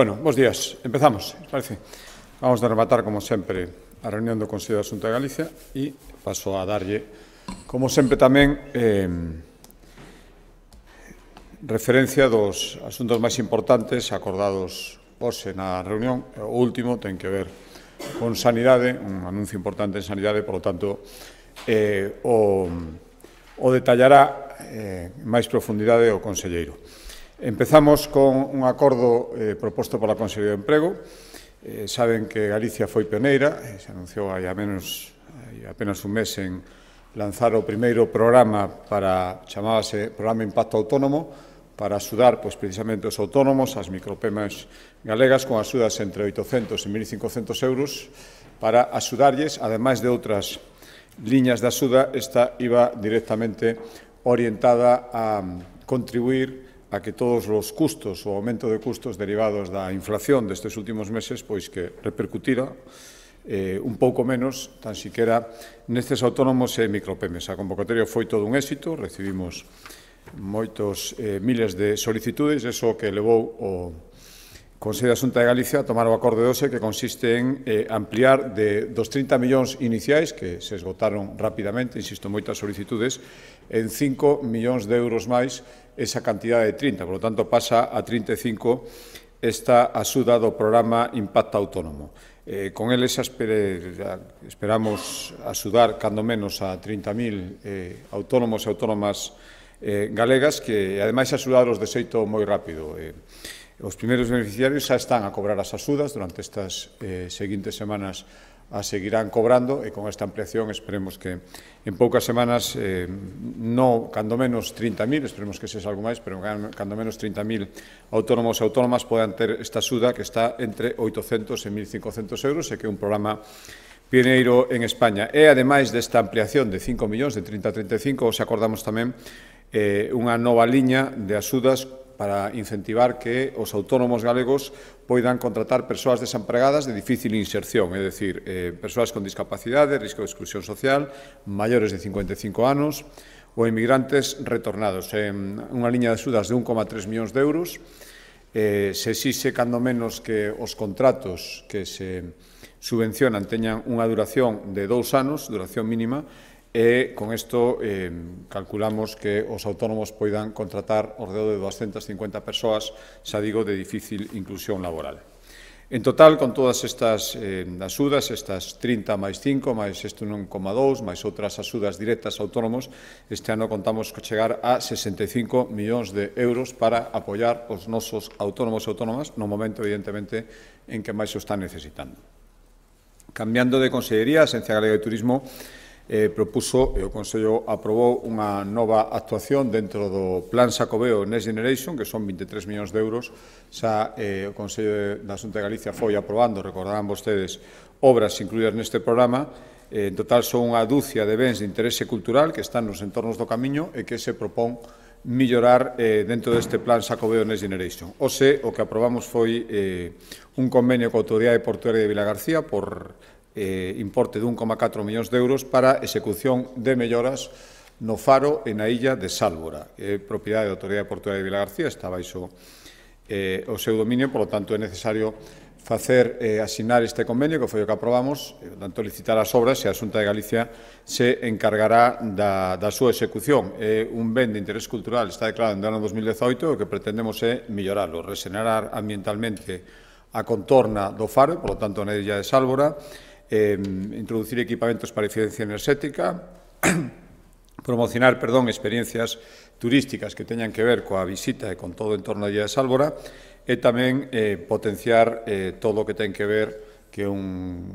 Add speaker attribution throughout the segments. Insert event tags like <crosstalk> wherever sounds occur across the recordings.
Speaker 1: Bueno, bons días. Empezamos, parece. Vamos a rematar, como sempre, a reunión do Consello de Asunto de Galicia e paso a darlle, como sempre tamén, eh, referencia dos asuntos máis importantes acordados hoxe na reunión. O último ten que ver con sanidade, un anuncio importante en sanidade, por lo tanto, eh, o, o detallará eh, máis profundidade o Conselleiro. Empezamos con un acordo eh, proposto pola Consellería de Emprego. Eh, saben que Galicia foi pioneira, eh, se anunciou hai, a menos, hai apenas un mes en lanzar o primeiro programa para chamábase Programa Impacto Autónomo para axudar pois, precisamente os autónomos, as micropemas galegas, con axudas entre 800 e 1.500 euros para axudarlles, ademais de outras liñas de axuda, esta iba directamente orientada a contribuir a que todos os custos, o aumento de custos derivados da inflación destes últimos meses, pois que repercutira eh, un pouco menos, tan siquera, nestes autónomos e micropemes. A convocatoria foi todo un éxito, recibimos moitos eh, miles de solicitudes, eso que levou o Consello de Asunta de Galicia a tomar o acorde 12 que consiste en eh, ampliar de dos 30 millóns iniciais que se esgotaron rapidamente, insisto, moitas solicitudes, en 5 millóns de euros máis esa cantidade de 30. Por lo tanto, pasa a 35 esta axuda do programa Impacta Autónomo. Eh, con eles esperamos axudar cando menos a 30.000 eh, autónomos e autónomas eh, galegas que ademais axudaros de xeito moi rápido. Eh, os primeiros beneficiarios xa están a cobrar as axudas durante estas eh, seguintes semanas a seguirán cobrando e con esta ampliación esperemos que en poucas semanas eh, no cando menos 30.000, esperemos que sexa algo máis, pero cando menos 30.000 autónomos e autónomas podan ter esta suda que está entre 800 e 1.500 euros e que é un programa pioneiro en España. E ademais desta ampliación de 5 millóns de 30 a 35, os acordamos tamén eh, unha nova liña de axudas para incentivar que os autónomos galegos poidan contratar persoas desempregadas de difícil inserción, é dicir, eh, persoas con discapacidade, risco de exclusión social, maiores de 55 anos ou emigrantes retornados. En unha liña de axudas de 1,3 millóns de euros. Eh, se exixe cando menos que os contratos que se subvencionan teñan unha duración de dous anos, duración mínima, e con isto eh, calculamos que os autónomos poidan contratar alrededor de 250 persoas, xa digo, de difícil inclusión laboral. En total, con todas estas eh, axudas, estas 30 máis 5, máis este 1,2, máis outras axudas directas a autónomos, este ano contamos co chegar a 65 millóns de euros para apoiar os nosos autónomos e autónomas no momento, evidentemente, en que máis o están necesitando. Cambiando de Consellería, a Galega de Turismo, eh, propuso e o Consello aprobou unha nova actuación dentro do Plan Sacobeo Next Generation, que son 23 millóns de euros. Xa eh, o Consello da Xunta de Galicia foi aprobando, recordarán vostedes, obras incluídas neste programa. Eh, en total son unha dúcia de bens de interese cultural que están nos entornos do camiño e que se propón millorar eh, dentro deste plan Sacobeo Next Generation. Ose, o que aprobamos foi eh, un convenio coa Autoridade Portuaria de Vila García por eh, importe de 1,4 millóns de euros para execución de melloras no Faro e na illa de Sálvora. É eh, propiedade da Autoridade Portuaria de Vila García, está baixo eh, o seu dominio, por lo tanto é necesario facer eh, asinar este convenio que foi o que aprobamos, eh, e, tanto licitar as obras e a Xunta de Galicia se encargará da, da súa execución. É un ben de interés cultural, está declarado en ano 2018, o que pretendemos é millorarlo, resenerar ambientalmente a contorna do faro, por lo tanto, na illa de Sálvora, eh, introducir equipamentos para eficiencia enerxética, <clears throat> promocionar, perdón, experiencias turísticas que teñan que ver coa visita e con todo o entorno da Illa de Sálvora e tamén eh, potenciar eh, todo o que ten que ver que un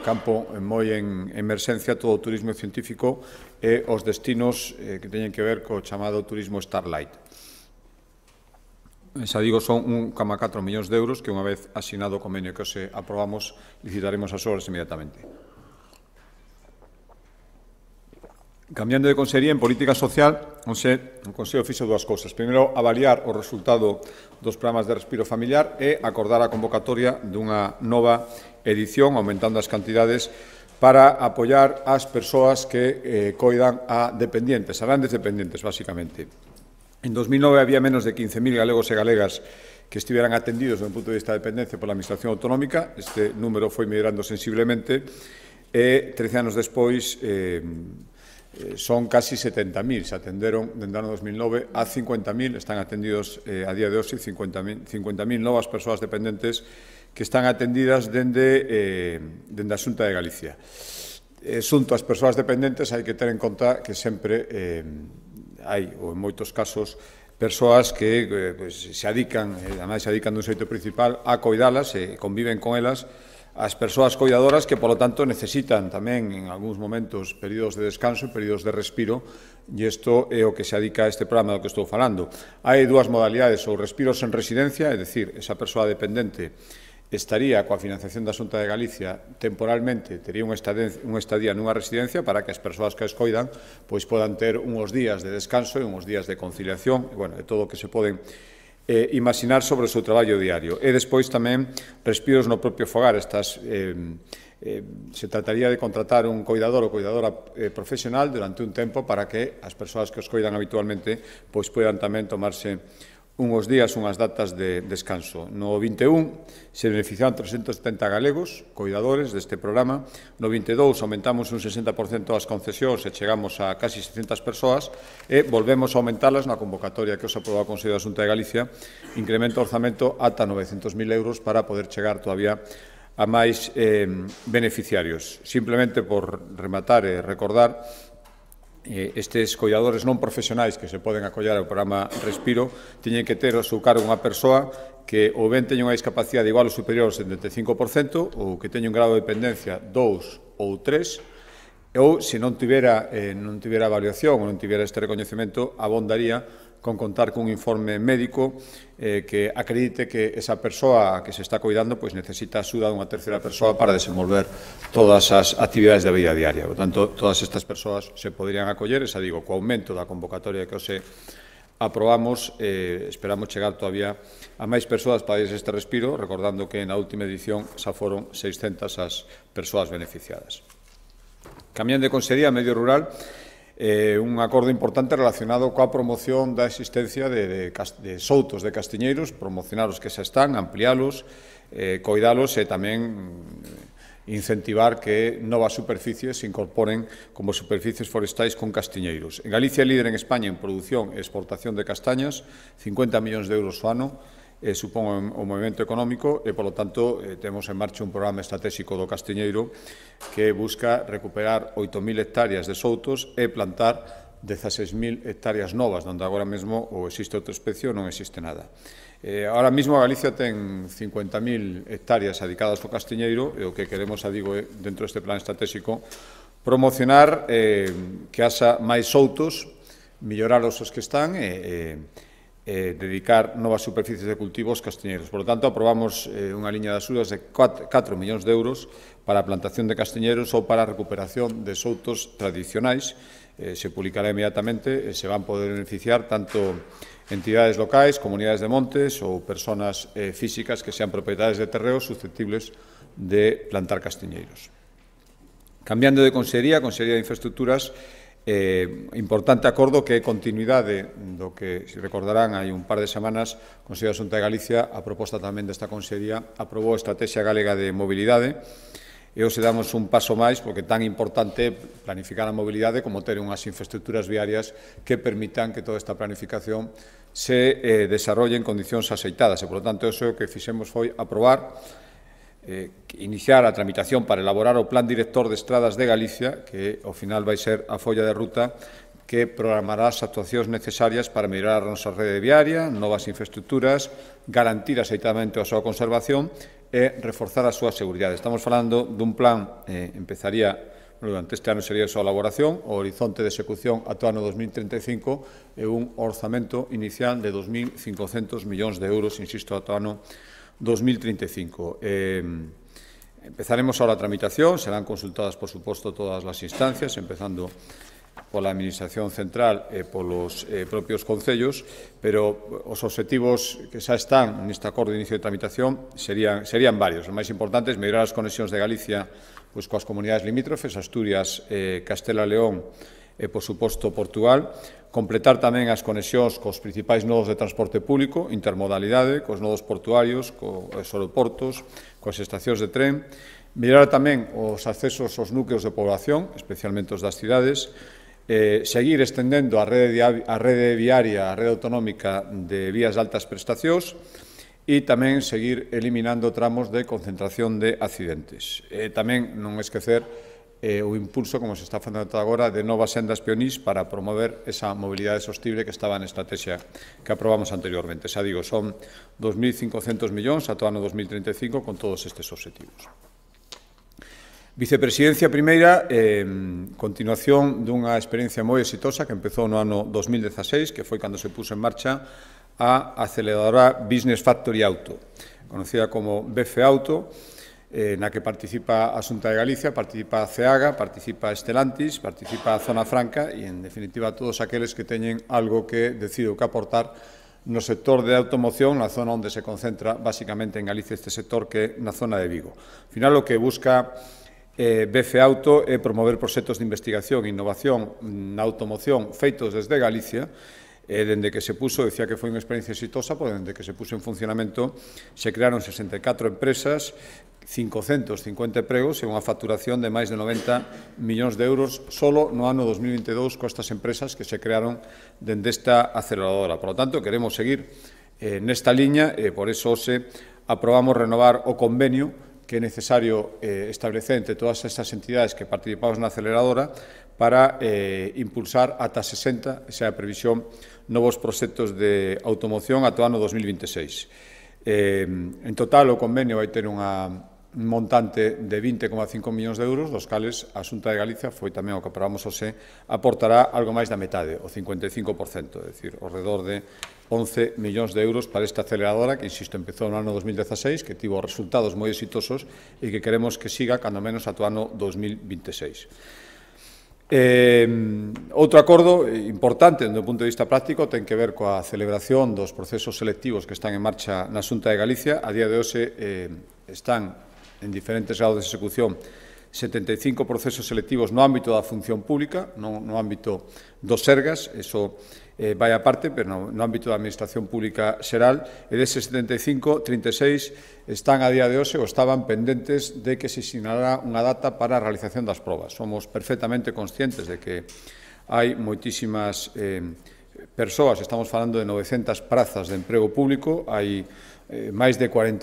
Speaker 1: campo moi en emerxencia todo o turismo científico e os destinos eh, que teñen que ver co chamado turismo Starlight xa digo, son 1,4 millóns de euros que unha vez asinado o convenio que se aprobamos, licitaremos as obras inmediatamente. Cambiando de consellería en política social, o Consello fixo dúas cousas. Primeiro, avaliar o resultado dos programas de respiro familiar e acordar a convocatoria dunha nova edición, aumentando as cantidades para apoiar as persoas que eh, coidan a dependientes, a grandes dependientes, basicamente. En 2009 había menos de 15.000 galegos e galegas que estiveran atendidos do punto de vista de dependencia pola Administración Autonómica. Este número foi mellorando sensiblemente e 13 anos despois eh, eh son casi 70.000. Se atenderon dende o ano 2009 a 50.000, están atendidos eh, a día de hoxe 50.000 50 novas persoas dependentes que están atendidas dende, eh, dende a Xunta de Galicia. Eh, xunto ás persoas dependentes hai que ter en conta que sempre eh, hai, ou en moitos casos, persoas que eh, pues, se adican, eh, ademais se adican dun xeito principal a coidalas e conviven con elas as persoas coidadoras que, polo tanto, necesitan tamén en algúns momentos períodos de descanso e períodos de respiro e isto é o que se adica a este programa do que estou falando. Hai dúas modalidades, ou respiros en residencia, é dicir, esa persoa dependente estaría coa financiación da Xunta de Galicia temporalmente, tería unha estadía, nunha residencia para que as persoas que escoidan pois podan ter unhos días de descanso e unhos días de conciliación, e, bueno, de todo o que se poden eh, imaginar sobre o seu traballo diario. E despois tamén respiros no propio fogar, estas eh, eh, se trataría de contratar un coidador ou coidadora eh, profesional durante un tempo para que as persoas que os coidan habitualmente pois puedan tamén tomarse unhos días unhas datas de descanso. No 21 se beneficiaron 370 galegos, coidadores deste programa. No 22 aumentamos un 60% as concesións e chegamos a casi 600 persoas e volvemos a aumentalas na convocatoria que os aprobou a Consello de Xunta de Galicia. Incremento o orzamento ata 900.000 euros para poder chegar todavía a máis eh, beneficiarios. Simplemente por rematar e recordar estes coidadores non profesionais que se poden acollar ao programa Respiro teñen que ter ao seu cargo unha persoa que ou ben teña unha discapacidade igual ou superior ao 75% ou que teña un grado de dependencia 2 ou 3 ou se non tivera, eh, non tivera avaliación ou non tivera este recoñecemento abondaría con contar cun informe médico eh, que acredite que esa persoa que se está cuidando pois necesita axuda dunha terceira persoa para desenvolver todas as actividades da vida diaria. Por tanto, todas estas persoas se poderían acoller, esa digo, co aumento da convocatoria que hoxe aprobamos, eh, esperamos chegar todavía a máis persoas para este respiro, recordando que na última edición xa foron 600 as persoas beneficiadas. Cambiando de consellería a medio rural, eh, un acordo importante relacionado coa promoción da existencia de, de, de soutos de castiñeiros, promocionar os que xa están, ampliálos, eh, coidalos e tamén mm, incentivar que novas superficies se incorporen como superficies forestais con castiñeiros. En Galicia é líder en España en produción e exportación de castañas, 50 millóns de euros o ano, eh, supón o movimento económico e, polo tanto, eh, temos en marcha un programa estratégico do Castiñeiro que busca recuperar 8.000 hectáreas de soutos e plantar 16.000 hectáreas novas, onde agora mesmo ou existe outra especie ou non existe nada. Eh, ahora mesmo Galicia ten 50.000 hectáreas dedicadas ao castiñeiro e o que queremos, a digo, é, dentro deste plan estratégico, promocionar eh, que haxa máis soutos, mellorar os que están e, eh, eh, dedicar novas superficies de cultivo aos castiñeiros. Por lo tanto, aprobamos eh, unha liña de axudas de 4, 4 millóns de euros para a plantación de castiñeiros ou para a recuperación de soutos tradicionais. Eh, se publicará inmediatamente e se van poder beneficiar tanto entidades locais, comunidades de montes ou persoas eh, físicas que sean propietarias de terreos susceptibles de plantar castiñeiros. Cambiando de consellería, a Consellería de Infraestructuras, eh, importante acordo que é continuidade do que, se recordarán, hai un par de semanas, o Consello da Xunta de Galicia, a proposta tamén desta Consellería, aprobou a Estrategia Galega de Mobilidade, e hoxe damos un paso máis porque tan importante planificar a mobilidade como ter unhas infraestructuras viarias que permitan que toda esta planificación se eh, desarrolle en condicións aceitadas e, por lo tanto, eso que fixemos foi aprobar eh, iniciar a tramitación para elaborar o Plan Director de Estradas de Galicia, que ao final vai ser a folla de ruta que programará as actuacións necesarias para mellorar a nosa rede viaria, novas infraestructuras, garantir aceitamente a súa conservación e reforzar a súa seguridade. Estamos falando dun plan, eh, empezaría durante este ano sería a súa elaboración, o horizonte de execución ata o ano 2035 e un orzamento inicial de 2.500 millóns de euros, insisto, ata o ano 2035. 2035. Eh, empezaremos ahora a tramitación, serán consultadas, por supuesto, todas las instancias, empezando por la Administración Central e eh, polos eh, propios concellos, pero os objetivos que xa están neste acordo de inicio de tramitación serían, serían varios. Os máis importantes, mellorar as conexións de Galicia pois, coas comunidades limítrofes, Asturias, eh, Castela León e, eh, por suposto, Portugal, completar tamén as conexións cos principais nodos de transporte público, intermodalidade, cos nodos portuarios, cos eh, aeroportos, coas estacións de tren, mellorar tamén os accesos aos núcleos de población, especialmente os das cidades, eh, seguir estendendo a rede, a rede viaria, a rede autonómica de vías de altas prestacións, e tamén seguir eliminando tramos de concentración de accidentes. E tamén non esquecer eh, o impulso, como se está facendo agora, de novas sendas pionís para promover esa mobilidade sostible que estaba na estrategia que aprobamos anteriormente. Xa digo, son 2.500 millóns ata o ano 2035 con todos estes objetivos. Vicepresidencia primeira, eh, continuación dunha experiencia moi exitosa que empezou no ano 2016, que foi cando se puso en marcha a aceleradora Business Factory Auto, conocida como BF Auto, eh, na que participa a Xunta de Galicia, participa a CEAGA, participa a Estelantis, participa a Zona Franca e, en definitiva, todos aqueles que teñen algo que decido que aportar no sector de automoción, na zona onde se concentra basicamente en Galicia este sector que na zona de Vigo. Al final, o que busca eh, BF Auto é promover proxectos de investigación e innovación na automoción feitos desde Galicia E, dende que se puso, decía que foi unha experiencia exitosa, pois dende que se puso en funcionamento se crearon 64 empresas, 550 empregos e unha facturación de máis de 90 millóns de euros solo no ano 2022 estas empresas que se crearon dende esta aceleradora. Por lo tanto, queremos seguir eh, nesta liña e eh, por eso se aprobamos renovar o convenio que é necesario eh, establecer entre todas estas entidades que participamos na aceleradora para eh, impulsar ata 60, esa é a previsión novos proxectos de automoción ata o ano 2026. Eh, en total, o convenio vai ter unha, un montante de 20,5 millóns de euros, dos cales a Xunta de Galicia foi tamén o que aprobamos hoxe, aportará algo máis da metade, o 55%, é dicir, ao redor de 11 millóns de euros para esta aceleradora que, insisto, empezou no ano 2016, que tivo resultados moi exitosos e que queremos que siga cando menos ata o ano 2026. Eh, outro acordo importante do punto de vista práctico ten que ver coa celebración dos procesos selectivos que están en marcha na Xunta de Galicia. A día de hoxe eh, están en diferentes grados de execución 75 procesos selectivos no ámbito da función pública, no, no ámbito dos sergas, eso eh, vai aparte, pero no, no ámbito da Administración Pública xeral, e deses 75, 36 están a día de hoxe ou estaban pendentes de que se sinalara unha data para a realización das probas. Somos perfectamente conscientes de que hai moitísimas eh, persoas, estamos falando de 900 prazas de emprego público, hai eh, máis de 40.000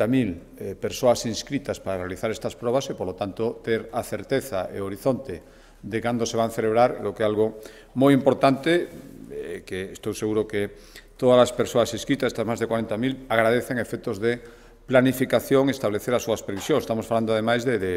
Speaker 1: eh, persoas inscritas para realizar estas probas e, polo tanto, ter a certeza e o horizonte de cando se van celebrar, lo que é algo moi importante, eh, que estou seguro que todas as persoas inscritas, estas máis de 40.000, agradecen efectos de planificación establecer as súas previsións. Estamos falando, ademais, de, de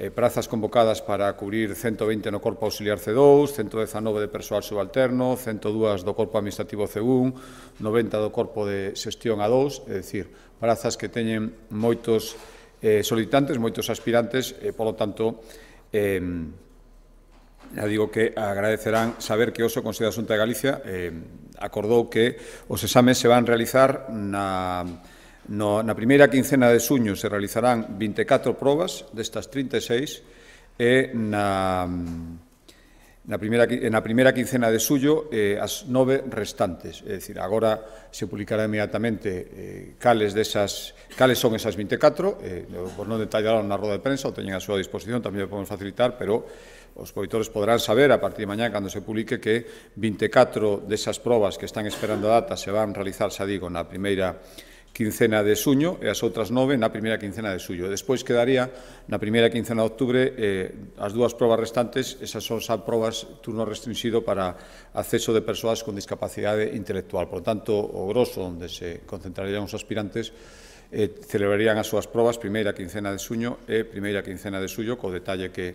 Speaker 1: eh, prazas convocadas para cubrir 120 no Corpo Auxiliar C2, 119 de persoal subalterno, 102 do Corpo Administrativo C1, 90 do Corpo de Xestión A2, é dicir, prazas que teñen moitos eh, solicitantes, moitos aspirantes, e, polo tanto, eh, Ya digo que agradecerán saber que oso Consello de Asunta de Galicia eh, acordou que os exames se van realizar na... No, na primeira quincena de suño se realizarán 24 probas destas 36 e na, na, primeira, na primeira quincena de suyo eh, as nove restantes. É dicir, agora se publicará inmediatamente eh, cales, desas, cales son esas 24, eh, por non detallar na roda de prensa, o teñen a súa disposición, tamén o podemos facilitar, pero Os coitores poderán saber a partir de mañá cando se publique que 24 desas probas que están esperando a data se van realizar, xa digo, na primeira quincena de suño e as outras nove na primeira quincena de suyo. Despois quedaría na primeira quincena de octubre eh, as dúas probas restantes, esas son xa probas turno restringido para acceso de persoas con discapacidade intelectual. Por tanto, o grosso onde se concentrarían os aspirantes eh, celebrarían as súas probas primeira quincena de suño e primeira quincena de suyo, co detalle que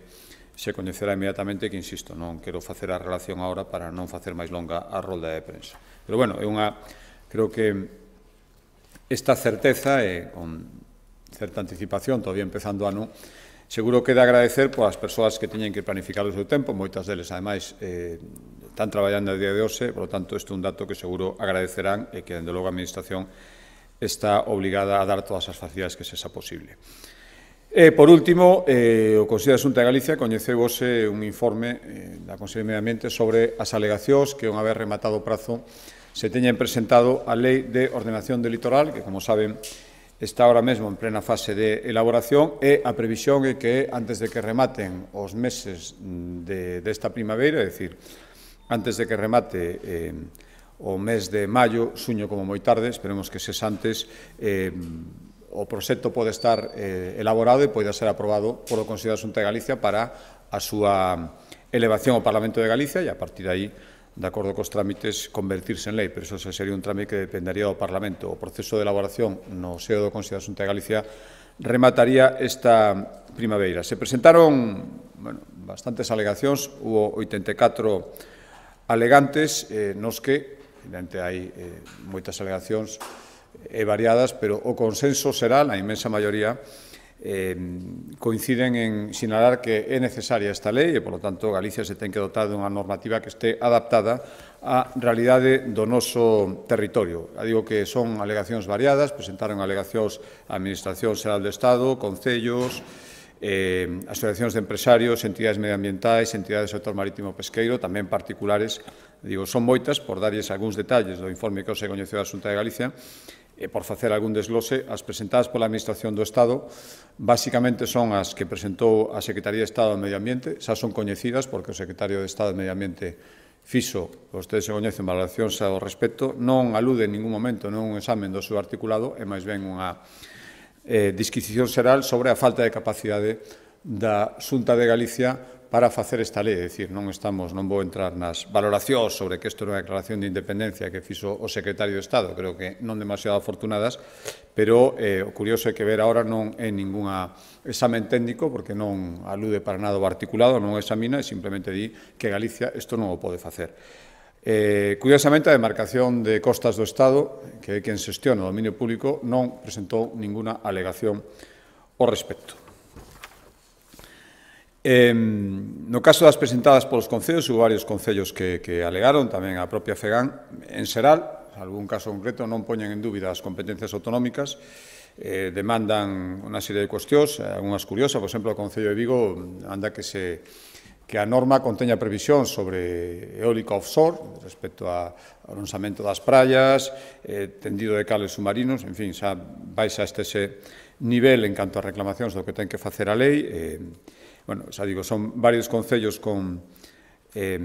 Speaker 1: se coñecerá inmediatamente que, insisto, non quero facer a relación agora para non facer máis longa a rolda de prensa. Pero, bueno, é unha... Creo que esta certeza, e con certa anticipación, todavía empezando ano, seguro que de agradecer pois, as persoas que teñen que planificar o seu tempo, moitas deles, ademais, eh, están traballando a día de hoxe, por lo tanto, este é un dato que seguro agradecerán e que, dende logo, a Administración está obligada a dar todas as facilidades que sexa posible. E, por último, eh, o Consello de Xunta de Galicia coñecebose un informe eh, da Consello de Medio Ambiente sobre as alegacións que, unha vez rematado o prazo, se teñen presentado a Lei de Ordenación do Litoral, que, como saben, está ahora mesmo en plena fase de elaboración e a previsión é que antes de que rematen os meses de, desta primavera, é dicir, antes de que remate eh, o mes de maio, suño como moi tarde, esperemos que ses antes, eh, o proxecto pode estar eh, elaborado e pode ser aprobado polo Consello da Xunta de Galicia para a súa elevación ao Parlamento de Galicia e a partir de aí de acordo cos trámites, convertirse en lei, pero iso sería un trámite que dependería do Parlamento. O proceso de elaboración no seo do Consello da Xunta de Galicia remataría esta primavera. Se presentaron bueno, bastantes alegacións, hubo 84 alegantes, eh, nos que, evidente, hai eh, moitas alegacións e variadas, pero o consenso será, na inmensa maioría, eh, coinciden en sinalar que é necesaria esta lei e, polo tanto, Galicia se ten que dotar dunha normativa que este adaptada á realidade do noso territorio. A digo que son alegacións variadas, presentaron alegacións a Administración Xeral do Estado, concellos, eh, asociacións de empresarios, entidades medioambientais, entidades do sector marítimo pesqueiro, tamén particulares, digo, son moitas, por darlles algúns detalles do informe que os he coñecido da Xunta de Galicia, e por facer algún desglose, as presentadas pola Administración do Estado basicamente son as que presentou a Secretaría de Estado do Medio Ambiente, xa son coñecidas porque o Secretario de Estado do Medio Ambiente fixo, vostedes se coñecen valoracións ao respecto, non alude en ningún momento non un examen do seu articulado, é máis ben unha eh, disquisición xeral sobre a falta de capacidade da Xunta de Galicia para facer esta lei, decir, non estamos, non vou entrar nas valoracións sobre que isto era unha declaración de independencia que fixo o secretario de Estado, creo que non demasiado afortunadas, pero eh, o curioso é que ver agora non é ningunha examen técnico, porque non alude para nada o articulado, non o examina, e simplemente di que Galicia isto non o pode facer. Eh, curiosamente, a demarcación de costas do Estado, que é quen xestiona o dominio público, non presentou ninguna alegación ao respecto. Eh, no caso das presentadas polos concellos, hubo varios concellos que, que alegaron, tamén a propia FEGAN, en Seral, algún caso concreto, non poñen en dúbida as competencias autonómicas, eh, demandan unha serie de cuestións, eh, algunhas curiosas, por exemplo, o Concello de Vigo anda que se que a norma conteña previsión sobre eólica offshore respecto ao lanzamento das praias, eh, tendido de cables submarinos, en fin, xa baixa este ese nivel en canto a reclamacións do que ten que facer a lei, eh, bueno, xa digo, son varios concellos con eh,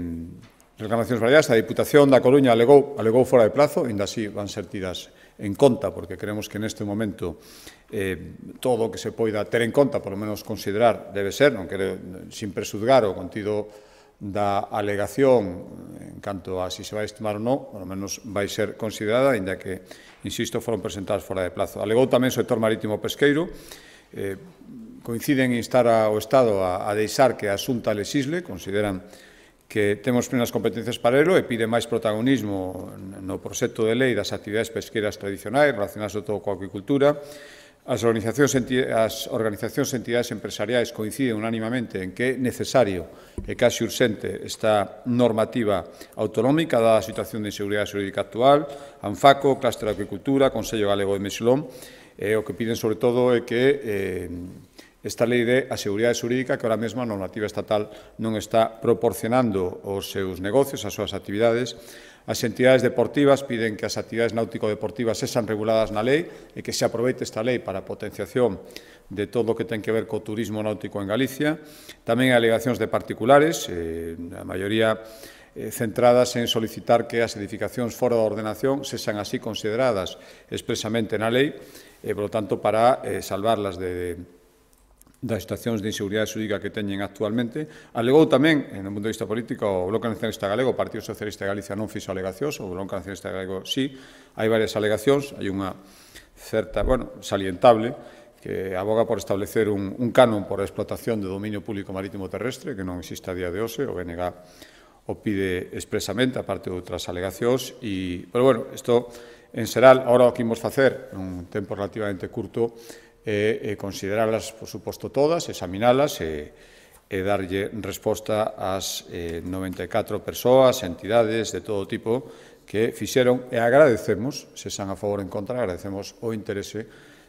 Speaker 1: reclamacións variadas, a Diputación da Coruña alegou, alegou fora de plazo, ainda así van ser tidas en conta, porque creemos que neste momento eh, todo o que se poida ter en conta, por lo menos considerar, debe ser, non quero, sin presudgar o contido da alegación en canto a si se vai estimar ou non, por lo menos vai ser considerada, ainda que, insisto, foron presentadas fora de plazo. Alegou tamén o sector marítimo pesqueiro, eh, coinciden en instar ao Estado a, a deixar que a Xunta lesisle, consideran que temos plenas competencias para elo e pide máis protagonismo no proxecto de lei das actividades pesqueras tradicionais relacionadas todo coa acuicultura. As organizacións, as organizacións e entidades empresariais coinciden unánimamente en que é necesario e casi urxente esta normativa autonómica dada a situación de inseguridade jurídica actual, ANFACO, Clúster de Acuicultura, Consello Galego de Mesilón, e o que piden sobre todo é que eh, esta lei de a seguridade xurídica que ahora mesmo a normativa estatal non está proporcionando os seus negocios, as súas actividades. As entidades deportivas piden que as actividades náutico-deportivas sexan reguladas na lei e que se aproveite esta lei para a potenciación de todo o que ten que ver co turismo náutico en Galicia. Tamén alegacións de particulares, eh, a maioría eh, centradas en solicitar que as edificacións fora da ordenación sexan así consideradas expresamente na lei, e, por lo tanto, para eh, salvarlas de, de das estacións de inseguridade xurídica que teñen actualmente. Alegou tamén, en o mundo vista político, o Bloco Nacionalista Galego, o Partido Socialista de Galicia non fixo alegacións, o Bloco Nacionalista Galego sí, hai varias alegacións, hai unha certa, bueno, salientable, que aboga por establecer un, un canon por a explotación do dominio público marítimo terrestre, que non existe a día de hoxe, o BNG o pide expresamente, aparte de outras alegacións, e, pero bueno, isto en Seral, ahora o que imos facer, un tempo relativamente curto, e, e consideralas, por suposto, todas, examinalas e, e darlle resposta ás eh, 94 persoas, entidades de todo tipo que fixeron. E agradecemos, se san a favor en contra, agradecemos o interese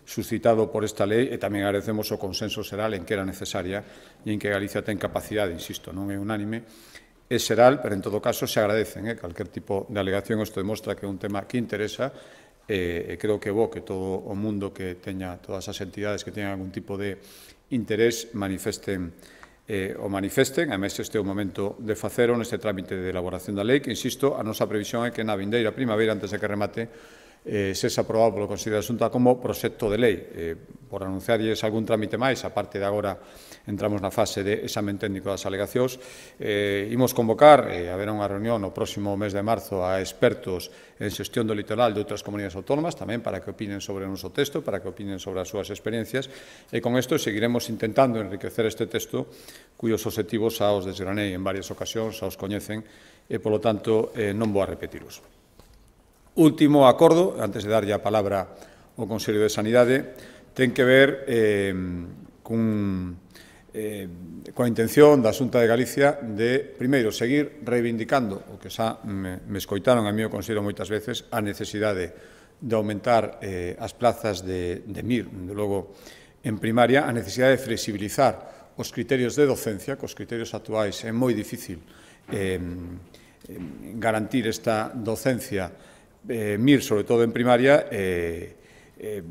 Speaker 1: suscitado por esta lei e tamén agradecemos o consenso xeral en que era necesaria e en que Galicia ten capacidade, insisto, non é unánime, é xeral, pero en todo caso se agradecen, eh, calquer tipo de alegación, isto demostra que é un tema que interesa e, e creo que é bo que todo o mundo que teña todas as entidades que teñan algún tipo de interés manifesten eh, o manifesten, a mes este é o momento de facero neste trámite de elaboración da lei, que, insisto, a nosa previsión é que na vindeira primavera, antes de que remate, eh, sese aprobado polo Consello da Xunta como proxecto de lei. Eh, por anunciarlles algún trámite máis, a parte de agora entramos na fase de examen técnico das alegacións, eh, imos convocar, eh, haberá unha reunión no próximo mes de marzo a expertos en xestión do litoral de outras comunidades autónomas, tamén para que opinen sobre o noso texto, para que opinen sobre as súas experiencias, e con isto seguiremos intentando enriquecer este texto, cuyos objetivos xa os desgranei en varias ocasións, xa os coñecen, e, polo tanto, eh, non vou a repetiros último acordo, antes de darlle a palabra ao Consello de Sanidade, ten que ver eh, cun, eh, coa intención da Xunta de Galicia de, primeiro, seguir reivindicando o que xa me, me escoitaron a mí o Consello moitas veces, a necesidade de aumentar eh, as plazas de, de MIR, de logo, en primaria, a necesidade de flexibilizar os criterios de docencia, cos criterios actuais é moi difícil eh, eh garantir esta docencia eh, MIR, sobre todo en primaria, eh, eh,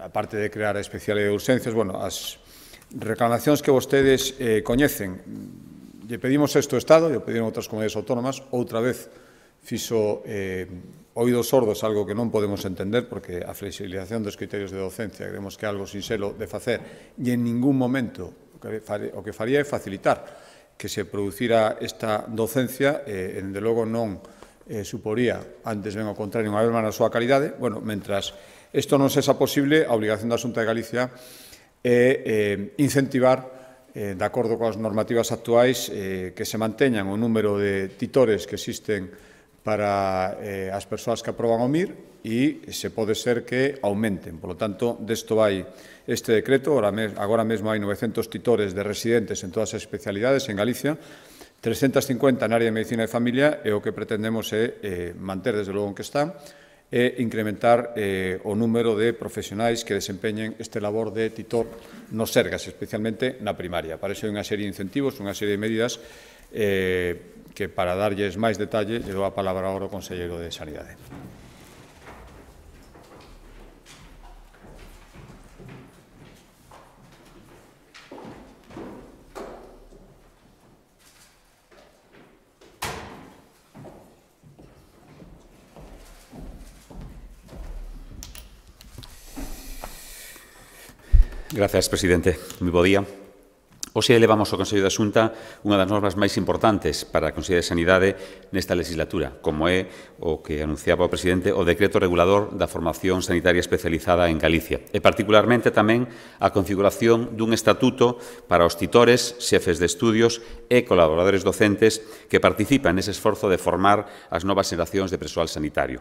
Speaker 1: aparte de crear a especialidade de urxencias, bueno, as reclamacións que vostedes eh, coñecen, lle pedimos isto ao Estado, lle pediron outras comunidades autónomas, outra vez fixo eh, oídos sordos, algo que non podemos entender, porque a flexibilización dos criterios de docencia creemos que é algo sinxelo de facer, e en ningún momento o que faría é facilitar que se producira esta docencia, eh, en de logo non eh, suporía, antes ben ao contrario, unha verma na súa calidade, bueno, mentras isto non sexa posible, a obligación da Xunta de Galicia é eh, incentivar eh, de acordo coas normativas actuais eh, que se manteñan o número de titores que existen para eh, as persoas que aproban o MIR e se pode ser que aumenten. Por lo tanto, desto vai este decreto, agora mesmo hai 900 titores de residentes en todas as especialidades en Galicia, 350 na área de Medicina de Familia e o que pretendemos é eh, manter, desde logo, que está, e incrementar eh, o número de profesionais que desempeñen este labor de titor nos sergas, especialmente na primaria. Para iso hai unha serie de incentivos, unha serie de medidas eh, que para darlles máis detalle lle dou a palabra agora ao Conselleiro de Sanidade.
Speaker 2: Grazas, Presidente. Moi bo día. Oxe elevamos ao Consello da Xunta unha das normas máis importantes para a Consello de Sanidade nesta legislatura, como é o que anunciaba o Presidente o Decreto Regulador da Formación Sanitaria Especializada en Galicia, e particularmente tamén a configuración dun estatuto para os titores, xefes de estudios e colaboradores docentes que participan nese esforzo de formar as novas xeracións de persoal sanitario.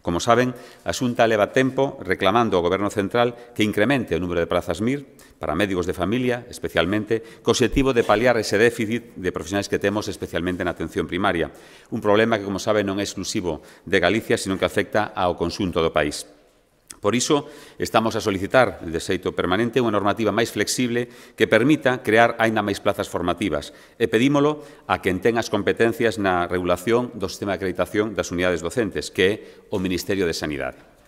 Speaker 2: Como saben, a Xunta leva tempo reclamando ao Goberno Central que incremente o número de plazas MIR para médicos de familia, especialmente, co objetivo de paliar ese déficit de profesionais que temos especialmente na atención primaria. Un problema que, como saben, non é exclusivo de Galicia, sino que afecta ao consunto do país. Por iso, estamos a solicitar de xeito permanente unha normativa máis flexible que permita crear aínda máis plazas formativas e pedímolo a quen ten as competencias na regulación do sistema de acreditación das unidades docentes, que é o Ministerio de Sanidade.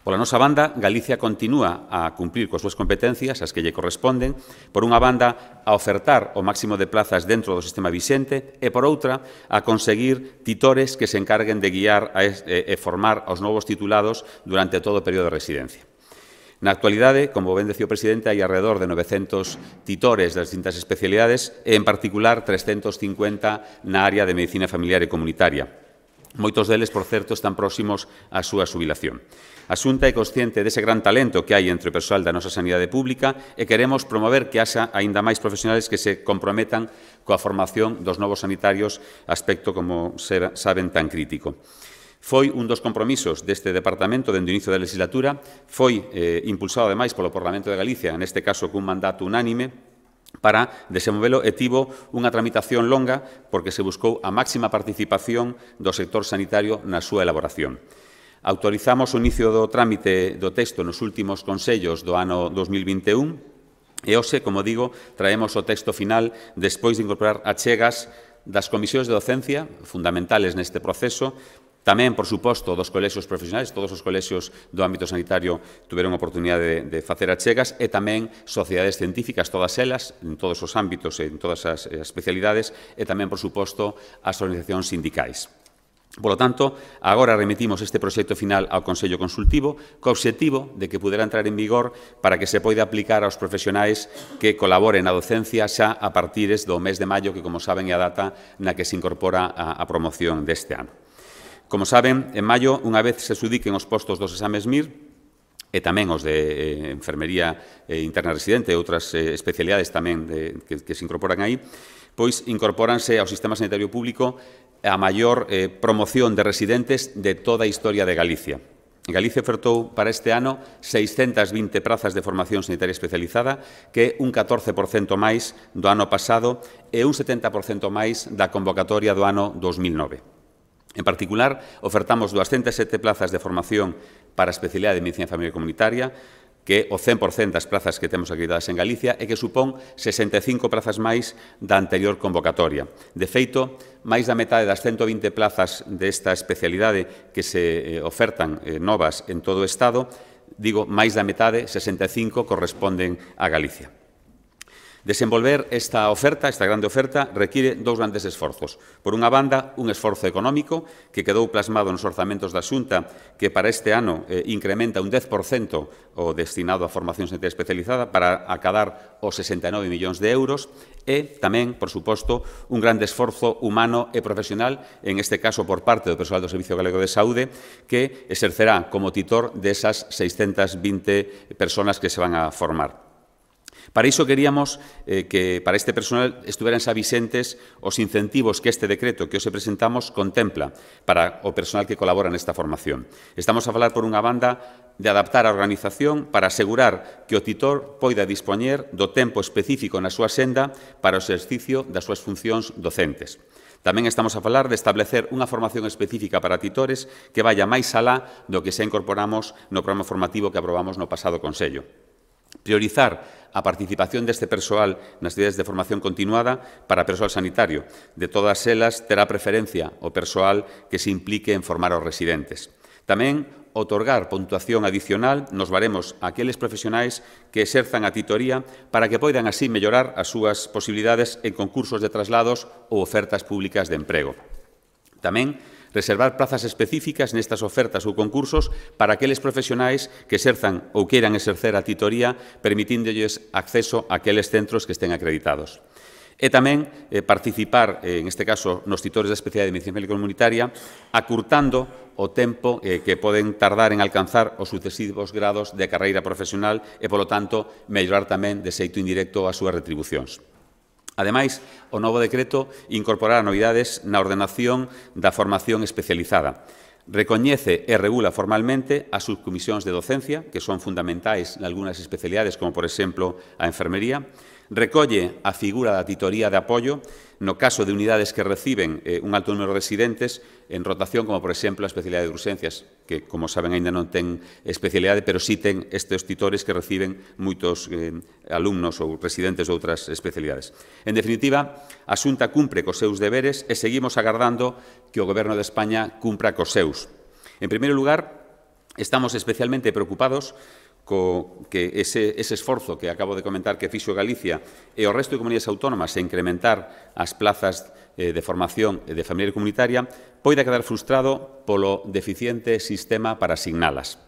Speaker 2: Pola nosa banda, Galicia continúa a cumprir coas súas competencias, as que lle corresponden, por unha banda, a ofertar o máximo de plazas dentro do sistema vixente e, por outra, a conseguir titores que se encarguen de guiar e formar aos novos titulados durante todo o período de residencia. Na actualidade, como ben decía o presidente, hai alrededor de 900 titores das distintas especialidades e, en particular, 350 na área de medicina familiar e comunitaria. Moitos deles, por certo, están próximos á súa subilación. A Xunta é consciente dese gran talento que hai entre o persoal da nosa sanidade pública e queremos promover que haxa aínda máis profesionales que se comprometan coa formación dos novos sanitarios, aspecto, como saben, tan crítico. Foi un dos compromisos deste departamento dende o inicio da legislatura, foi eh, impulsado ademais polo Parlamento de Galicia, neste caso cun mandato unánime, para desenvolvelo e tivo unha tramitación longa porque se buscou a máxima participación do sector sanitario na súa elaboración. Autorizamos o inicio do trámite do texto nos últimos consellos do ano 2021 e hoxe, como digo, traemos o texto final despois de incorporar achegas das comisións de docencia, fundamentales neste proceso, Tamén, por suposto, dos colexios profesionais, todos os colexios do ámbito sanitario tuveron oportunidade de, de facer achegas e tamén sociedades científicas, todas elas, en todos os ámbitos e en todas as especialidades, e tamén, por suposto, as organizacións sindicais. Por lo tanto, agora remitimos este proxecto final ao Consello Consultivo co obxectivo de que pudera entrar en vigor para que se poida aplicar aos profesionais que colaboren na docencia xa a partires do mes de maio, que, como saben, é a data na que se incorpora a, a promoción deste ano. Como saben, en maio, unha vez se sudiquen os postos dos exames MIR, e tamén os de eh, enfermería eh, interna residente e outras eh, especialidades tamén de, que, que se incorporan aí, pois incorpóranse ao sistema sanitario público a maior eh, promoción de residentes de toda a historia de Galicia. Galicia ofertou para este ano 620 prazas de formación sanitaria especializada, que é un 14% máis do ano pasado e un 70% máis da convocatoria do ano 2009. En particular, ofertamos 207 plazas de formación para a especialidade de Medicina Familiar Comunitaria, que o 100% das plazas que temos acreditadas en Galicia e que supón 65 plazas máis da anterior convocatoria. De feito, máis da metade das 120 plazas desta especialidade que se eh, ofertan eh, novas en todo o Estado, digo, máis da metade, 65, corresponden a Galicia. Desenvolver esta oferta, esta grande oferta, require dous grandes esforzos. Por unha banda, un esforzo económico que quedou plasmado nos orzamentos da Xunta que para este ano eh, incrementa un 10% o destinado a formación sanitaria especializada para acadar os 69 millóns de euros e tamén, por suposto, un grande esforzo humano e profesional, en este caso por parte do personal do Servicio Galego de Saúde, que exercerá como titor desas 620 personas que se van a formar. Para iso queríamos eh, que para este personal estuveran xa vicentes os incentivos que este decreto que hoxe presentamos contempla para o personal que colabora nesta formación. Estamos a falar por unha banda de adaptar a organización para asegurar que o titor poida dispoñer do tempo específico na súa senda para o exercicio das súas funcións docentes. Tamén estamos a falar de establecer unha formación específica para titores que vaya máis alá do que xa incorporamos no programa formativo que aprobamos no pasado Consello. Priorizar a participación deste persoal nas actividades de formación continuada para persoal sanitario. De todas elas, terá preferencia o persoal que se implique en formar aos residentes. Tamén otorgar puntuación adicional nos baremos aqueles profesionais que exerzan a titoría para que poidan así mellorar as súas posibilidades en concursos de traslados ou ofertas públicas de emprego. Tamén reservar plazas específicas nestas ofertas ou concursos para aqueles profesionais que exerzan ou queiran exercer a titoría, permitíndolles acceso a aqueles centros que estén acreditados e tamén eh, participar, eh, en este caso, nos titores da especialidade de Medicina médica Comunitaria, acurtando o tempo eh, que poden tardar en alcanzar os sucesivos grados de carreira profesional e, polo tanto, mellorar tamén de xeito indirecto as súas retribucións. Ademais, o novo decreto incorporará novidades na ordenación da formación especializada. Recoñece e regula formalmente as subcomisións de docencia, que son fundamentais en algunhas especialidades, como, por exemplo, a enfermería, recolle a figura da titoría de apoio no caso de unidades que reciben eh, un alto número de residentes en rotación, como por exemplo a especialidade de urxencias, que como saben aínda non ten especialidade, pero sí ten estes titores que reciben moitos eh, alumnos ou residentes de outras especialidades. En definitiva, a Xunta cumpre cos seus deberes e seguimos agardando que o Goberno de España cumpra cos seus. En primeiro lugar, Estamos especialmente preocupados co que ese, ese esforzo que acabo de comentar que fixo Galicia e o resto de comunidades autónomas en incrementar as plazas eh, de formación de familiar comunitaria poida quedar frustrado polo deficiente sistema para asignalas.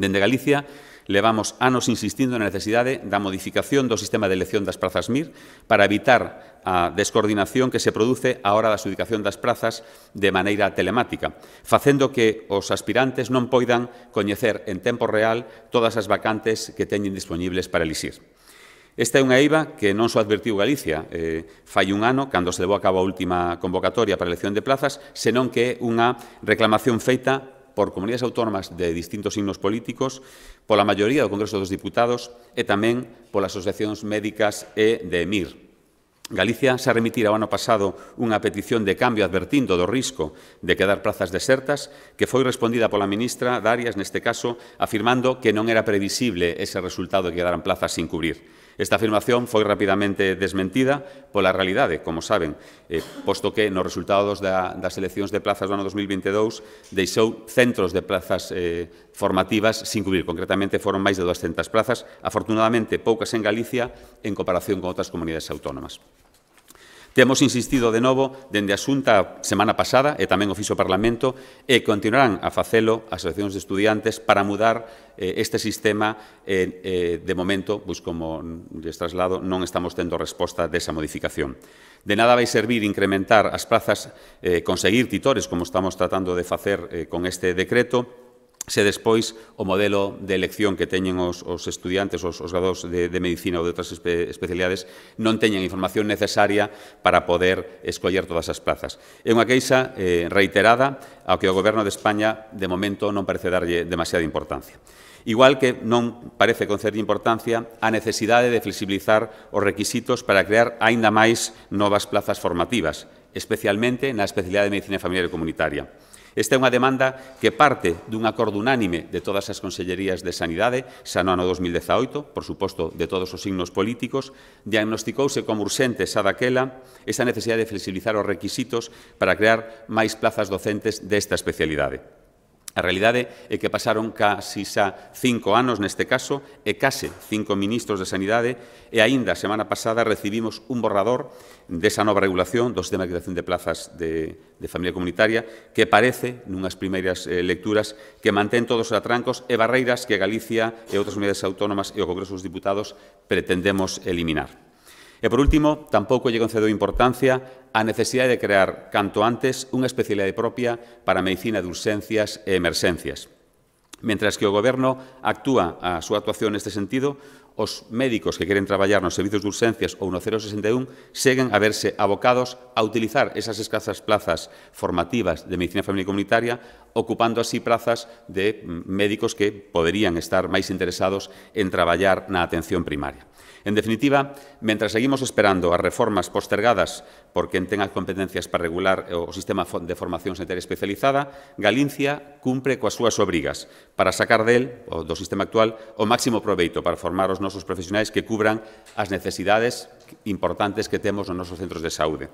Speaker 2: Dende Galicia, levamos anos insistindo na necesidade da modificación do sistema de elección das prazas MIR para evitar a descoordinación que se produce á hora da adjudicación das prazas de maneira telemática, facendo que os aspirantes non poidan coñecer en tempo real todas as vacantes que teñen disponibles para elixir. Esta é unha eiva que non só advertiu Galicia eh, fai un ano, cando se levou a cabo a última convocatoria para a elección de plazas, senón que é unha reclamación feita por comunidades autónomas de distintos signos políticos, pola maioría do Congreso dos Diputados e tamén polas asociacións médicas e de EMIR. Galicia xa remitira o ano pasado unha petición de cambio advertindo do risco de quedar plazas desertas que foi respondida pola ministra Darias neste caso afirmando que non era previsible ese resultado de quedaran plazas sin cubrir. Esta afirmación foi rapidamente desmentida pola realidade, como saben, eh, posto que nos resultados da, das eleccións de plazas do ano 2022 deixou centros de plazas eh, formativas sin cubrir. Concretamente, foron máis de 200 plazas, afortunadamente poucas en Galicia en comparación con outras comunidades autónomas. Temos insistido de novo dende a xunta semana pasada e tamén o fixo o Parlamento e continuarán a facelo as asociacións de estudiantes para mudar eh, este sistema eh, eh, de momento, pois como lles traslado, non estamos tendo resposta desa modificación. De nada vai servir incrementar as plazas, eh, conseguir titores, como estamos tratando de facer eh, con este decreto, se despois o modelo de elección que teñen os, os estudiantes, os, os graduados de, de medicina ou de outras espe, especialidades, non teñen información necesaria para poder escoller todas as plazas. É unha queixa eh, reiterada ao que o Goberno de España, de momento, non parece darlle demasiada importancia. Igual que non parece conceder importancia a necesidade de flexibilizar os requisitos para crear aínda máis novas plazas formativas, especialmente na especialidade de Medicina Familiar e Comunitaria. Esta é unha demanda que parte dun acordo unánime de todas as consellerías de Sanidade, xa no ano 2018, por suposto, de todos os signos políticos, diagnosticouse como urxente xa daquela esa necesidade de flexibilizar os requisitos para crear máis plazas docentes desta especialidade. A realidade é que pasaron casi xa cinco anos neste caso e case cinco ministros de Sanidade e aínda a semana pasada recibimos un borrador desa nova regulación do sistema de creación de plazas de, de familia comunitaria que parece, nunhas primeiras eh, lecturas, que mantén todos os atrancos e barreiras que Galicia e outras unidades autónomas e o Congreso dos Diputados pretendemos eliminar. E, por último, tampouco lle concedeu importancia a necesidade de crear, canto antes, unha especialidade propia para a medicina de urxencias e emerxencias. Mentras que o Goberno actúa a súa actuación neste sentido, os médicos que queren traballar nos servizos de urxencias ou no 061 seguen a verse abocados a utilizar esas escasas plazas formativas de medicina familiar comunitaria ocupando así plazas de mm, médicos que poderían estar máis interesados en traballar na atención primaria. En definitiva, mentras seguimos esperando as reformas postergadas por quen ten as competencias para regular o sistema de formación sanitaria especializada, Galicia cumpre coas súas obrigas para sacar del, o do sistema actual, o máximo proveito para formar os nosos profesionais que cubran as necesidades importantes que temos nos nosos centros de saúde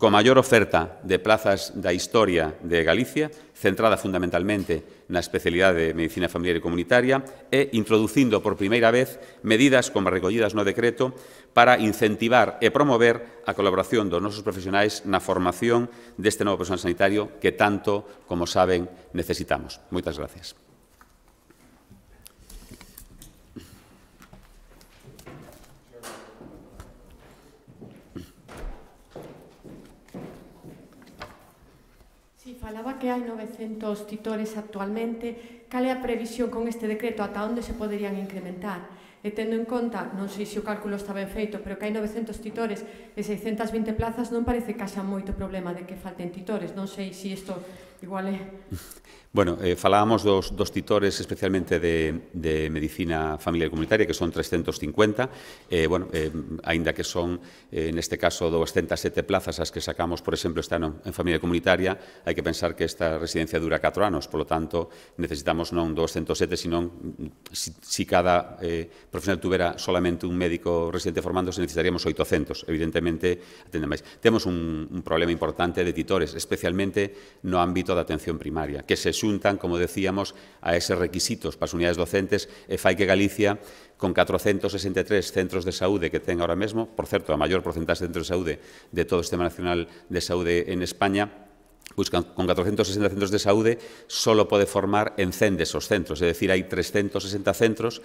Speaker 2: co maior oferta de plazas da historia de Galicia, centrada fundamentalmente na especialidade de Medicina Familiar e Comunitaria, e introducindo por primeira vez medidas como recollidas no decreto para incentivar e promover a colaboración dos nosos profesionais na formación deste novo personal sanitario que tanto, como saben, necesitamos. Moitas gracias.
Speaker 3: Falaba que hai 900 titores actualmente. Cal é a previsión con este decreto? Ata onde se poderían incrementar? E tendo en conta, non sei se o cálculo está ben feito, pero que hai 900 titores e 620 plazas, non parece que haxa moito problema de que falten titores. Non sei se isto igual é...
Speaker 2: Bueno, eh, falábamos dos, dos titores especialmente de, de medicina familiar e comunitaria, que son 350, eh, bueno, eh, aínda que son, eh, neste caso, 207 plazas as que sacamos, por exemplo, este ano en familia comunitaria, hai que pensar que esta residencia dura 4 anos, polo tanto, necesitamos non 207, sino mm, si, si cada eh, profesional tuvera solamente un médico residente formándose, necesitaríamos 800, evidentemente, atende máis. Temos un, un problema importante de titores, especialmente no ámbito ámbito da atención primaria, que se xuntan, como decíamos, a eses requisitos para as unidades docentes e fai que Galicia, con 463 centros de saúde que ten ahora mesmo, por certo, a maior porcentaxe de centros de saúde de todo o Sistema Nacional de Saúde en España, pois con 460 centros de saúde só pode formar en 100 desos centros, é dicir, hai 360 centros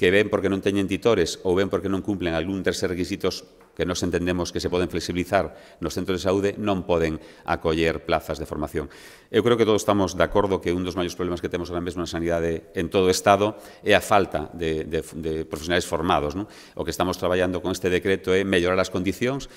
Speaker 2: que ven porque non teñen titores ou ven porque non cumplen algún tres requisitos que nos entendemos que se poden flexibilizar nos centros de saúde, non poden acoller plazas de formación. Eu creo que todos estamos de acordo que un dos maiores problemas que temos ahora mesmo na sanidade en todo o Estado é a falta de, de, de profesionales formados. Non? O que estamos traballando con este decreto é mellorar as condicións,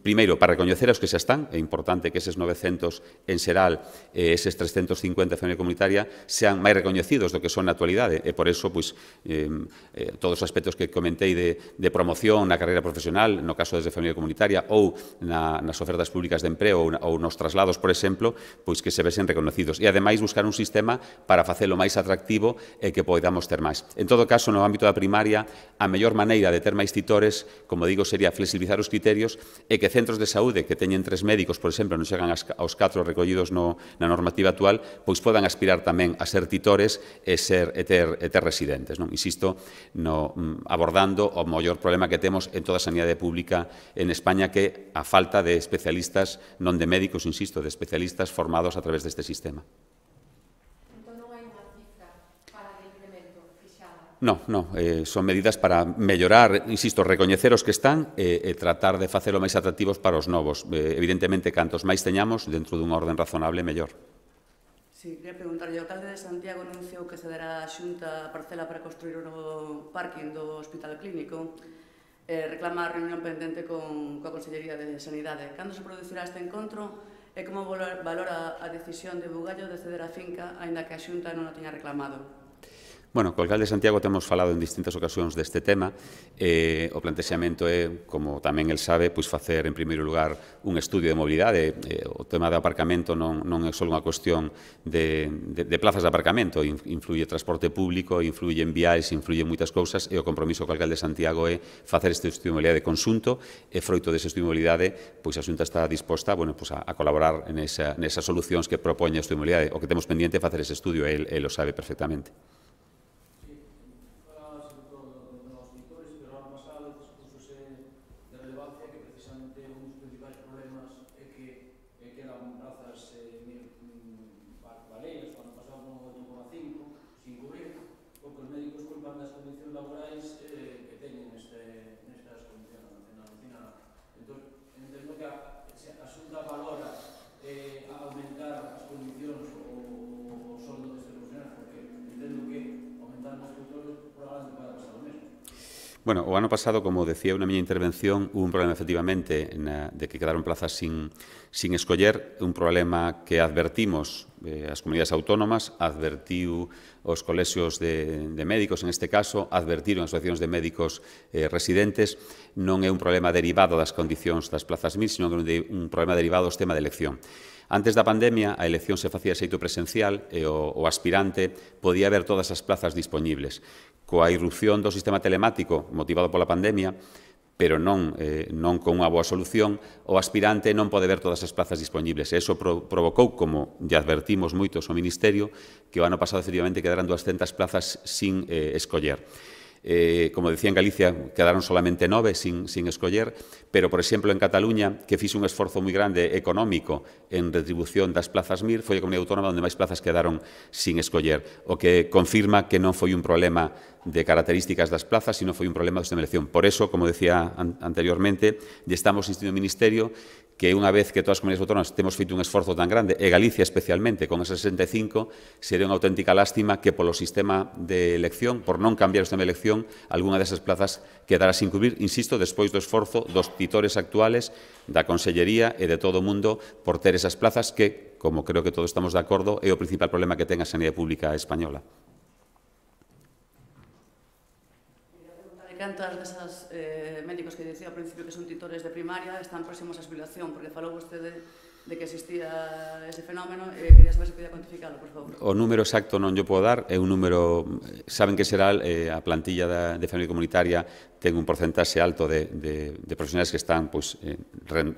Speaker 2: primeiro, para recoñecer os que xa están, é importante que eses 900 en Seral, eh, eses 350 en comunitaria, sean máis recoñecidos do que son na actualidade, e por eso, pois, eh, eh, todos os aspectos que comentei de, de promoción na carreira profesional, no caso desde familia comunitaria, ou na, nas ofertas públicas de emprego ou, ou nos traslados, por exemplo, pois que se vesen reconocidos. E, ademais, buscar un sistema para facelo máis atractivo e que podamos ter máis. En todo caso, no ámbito da primaria, a mellor maneira de ter máis titores, como digo, sería flexibilizar os criterios e que centros de saúde que teñen tres médicos, por exemplo, non chegan aos catro recollidos no, na normativa actual, pois podan aspirar tamén a ser titores e, eh, ser, e, ter, e ter residentes. Non? Insisto, no mm, abordando o maior problema que temos en toda a sanidade pública en España que a falta de especialistas, non de médicos, insisto, de especialistas formados a través deste sistema. No, no, eh, son medidas para mellorar, insisto, recoñecer os que están e, eh, e tratar de facelo máis atractivos para os novos. Eh, evidentemente, cantos máis teñamos, dentro dunha orden razonable, mellor.
Speaker 4: Sí, quería preguntarlle, o alcalde de Santiago anunciou que cederá a xunta a parcela para construir o novo parking do Hospital Clínico eh, reclama a reunión pendente con coa Consellería de Sanidade. Cando se producirá este encontro e como valora a decisión de Bugallo de ceder a finca, aínda que a xunta non o teña reclamado?
Speaker 2: Bueno, co alcalde de Santiago temos falado en distintas ocasións deste tema. Eh, o plantexamento é, como tamén el sabe, pois facer en primeiro lugar un estudio de mobilidade. Eh, o tema de aparcamento non, non é só unha cuestión de, de, de plazas de aparcamento, influye transporte público, influye en viais, influye en moitas cousas e o compromiso co alcalde de Santiago é facer este estudio de mobilidade de consunto e froito dese estudio de mobilidade, pois a Xunta está disposta bueno, pois a, a colaborar nesa, nesas solucións que propoña o estudio de mobilidade. O que temos pendiente é facer ese estudio, el, el o sabe perfectamente. Bueno, o ano pasado, como decía na miña intervención, hubo un problema efectivamente na, de que quedaron plazas sin, sin escoller, un problema que advertimos eh, as comunidades autónomas, advertiu os colexios de, de médicos, en este caso, advertiron as asociacións de médicos eh, residentes, non é un problema derivado das condicións das plazas mil, sino que é un problema derivado do tema de elección. Antes da pandemia, a elección se facía xeito presencial e o, o aspirante podía ver todas as plazas dispoñibles coa irrupción do sistema telemático motivado pola pandemia, pero non, eh, non con unha boa solución, o aspirante non pode ver todas as plazas disponibles. E eso pro provocou, como ya advertimos moitos ao Ministerio, que o ano pasado efectivamente quedaran 200 plazas sin eh, escoller eh, como decía en Galicia, quedaron solamente nove sin, sin escoller, pero, por exemplo, en Cataluña, que fixe un esforzo moi grande económico en retribución das plazas MIR, foi a comunidade autónoma onde máis plazas quedaron sin escoller, o que confirma que non foi un problema de características das plazas, sino foi un problema de elección. Por eso, como decía an anteriormente, lle estamos insistindo no Ministerio que unha vez que todas as comunidades autónomas temos feito un esforzo tan grande, e Galicia especialmente, con ese 65, sería unha auténtica lástima que polo sistema de elección, por non cambiar o sistema de elección, algunha desas plazas quedara sin cubrir, insisto, despois do esforzo dos titores actuales, da Consellería e de todo o mundo por ter esas plazas que, como creo que todos estamos de acordo, é o principal problema que ten a sanidade pública española.
Speaker 4: cantas desas eh, médicos que dicía ao principio que son titores de primaria están próximos a jubilación, porque falou vostede de que existía ese fenómeno, eh, quería saber se podía cuantificarlo, por favor.
Speaker 2: O número exacto non yo podo dar, é un número, eh, saben que será eh, a plantilla da, de familia comunitaria ten un porcentaxe alto de, de, de profesionais que están pois, eh,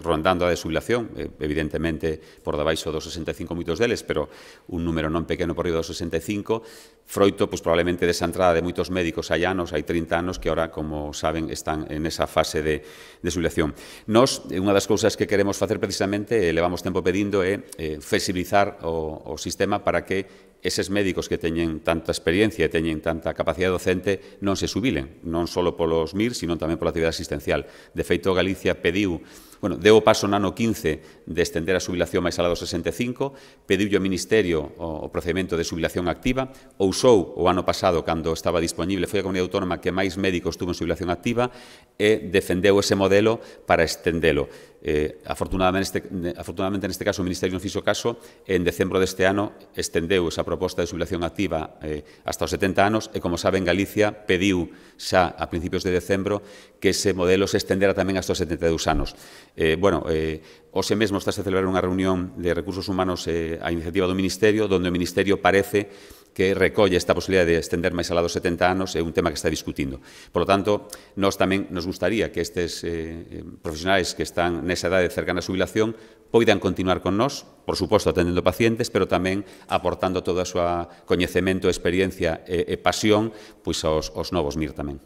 Speaker 2: rondando a desubilación, eh, evidentemente por debaixo dos 65 moitos deles, pero un número non pequeno por riba dos 65, froito pois, probablemente desa entrada de moitos médicos hai anos, hai 30 anos, que ahora, como saben, están en esa fase de desubilación. Nos, eh, unha das cousas que queremos facer precisamente, eh, levamos tempo pedindo, é eh, flexibilizar o, o sistema para que eses médicos que teñen tanta experiencia e teñen tanta capacidade docente non se subilen, non só polos MIR, sino tamén pola actividade asistencial. De feito, Galicia pediu Bueno, deu o paso no ano 15 de estender a subilación máis alá dos 65, pediu ao Ministerio o, o procedimento de subilación activa, ousou o ano pasado, cando estaba disponible, foi a comunidade autónoma que máis médicos tuvo en subilación activa e defendeu ese modelo para estendelo eh, afortunadamente, este, afortunadamente neste caso o Ministerio non fixo caso en decembro deste ano estendeu esa proposta de jubilación activa eh, hasta os 70 anos e como saben Galicia pediu xa a principios de decembro que ese modelo se estendera tamén hasta os 72 anos. Eh, bueno, eh, hoxe mesmo está a celebrar unha reunión de recursos humanos eh, a iniciativa do Ministerio donde o Ministerio parece que recolle esta posibilidade de estender máis alá dos 70 anos é un tema que está discutindo. Por lo tanto, nós tamén nos gustaría que estes eh, eh profesionais que están nesa edade cercana á jubilación poidan continuar con nós, por suposto atendendo pacientes, pero tamén aportando todo a súa coñecemento, experiencia e, e pasión pois aos, aos novos MIR tamén.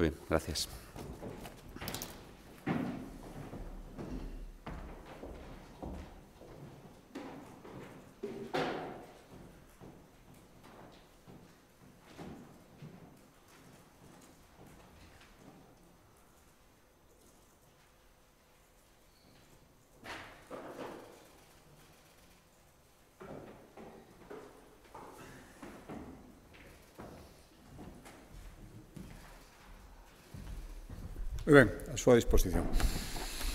Speaker 2: Muy bien, gracias.
Speaker 1: Ben, a súa disposición.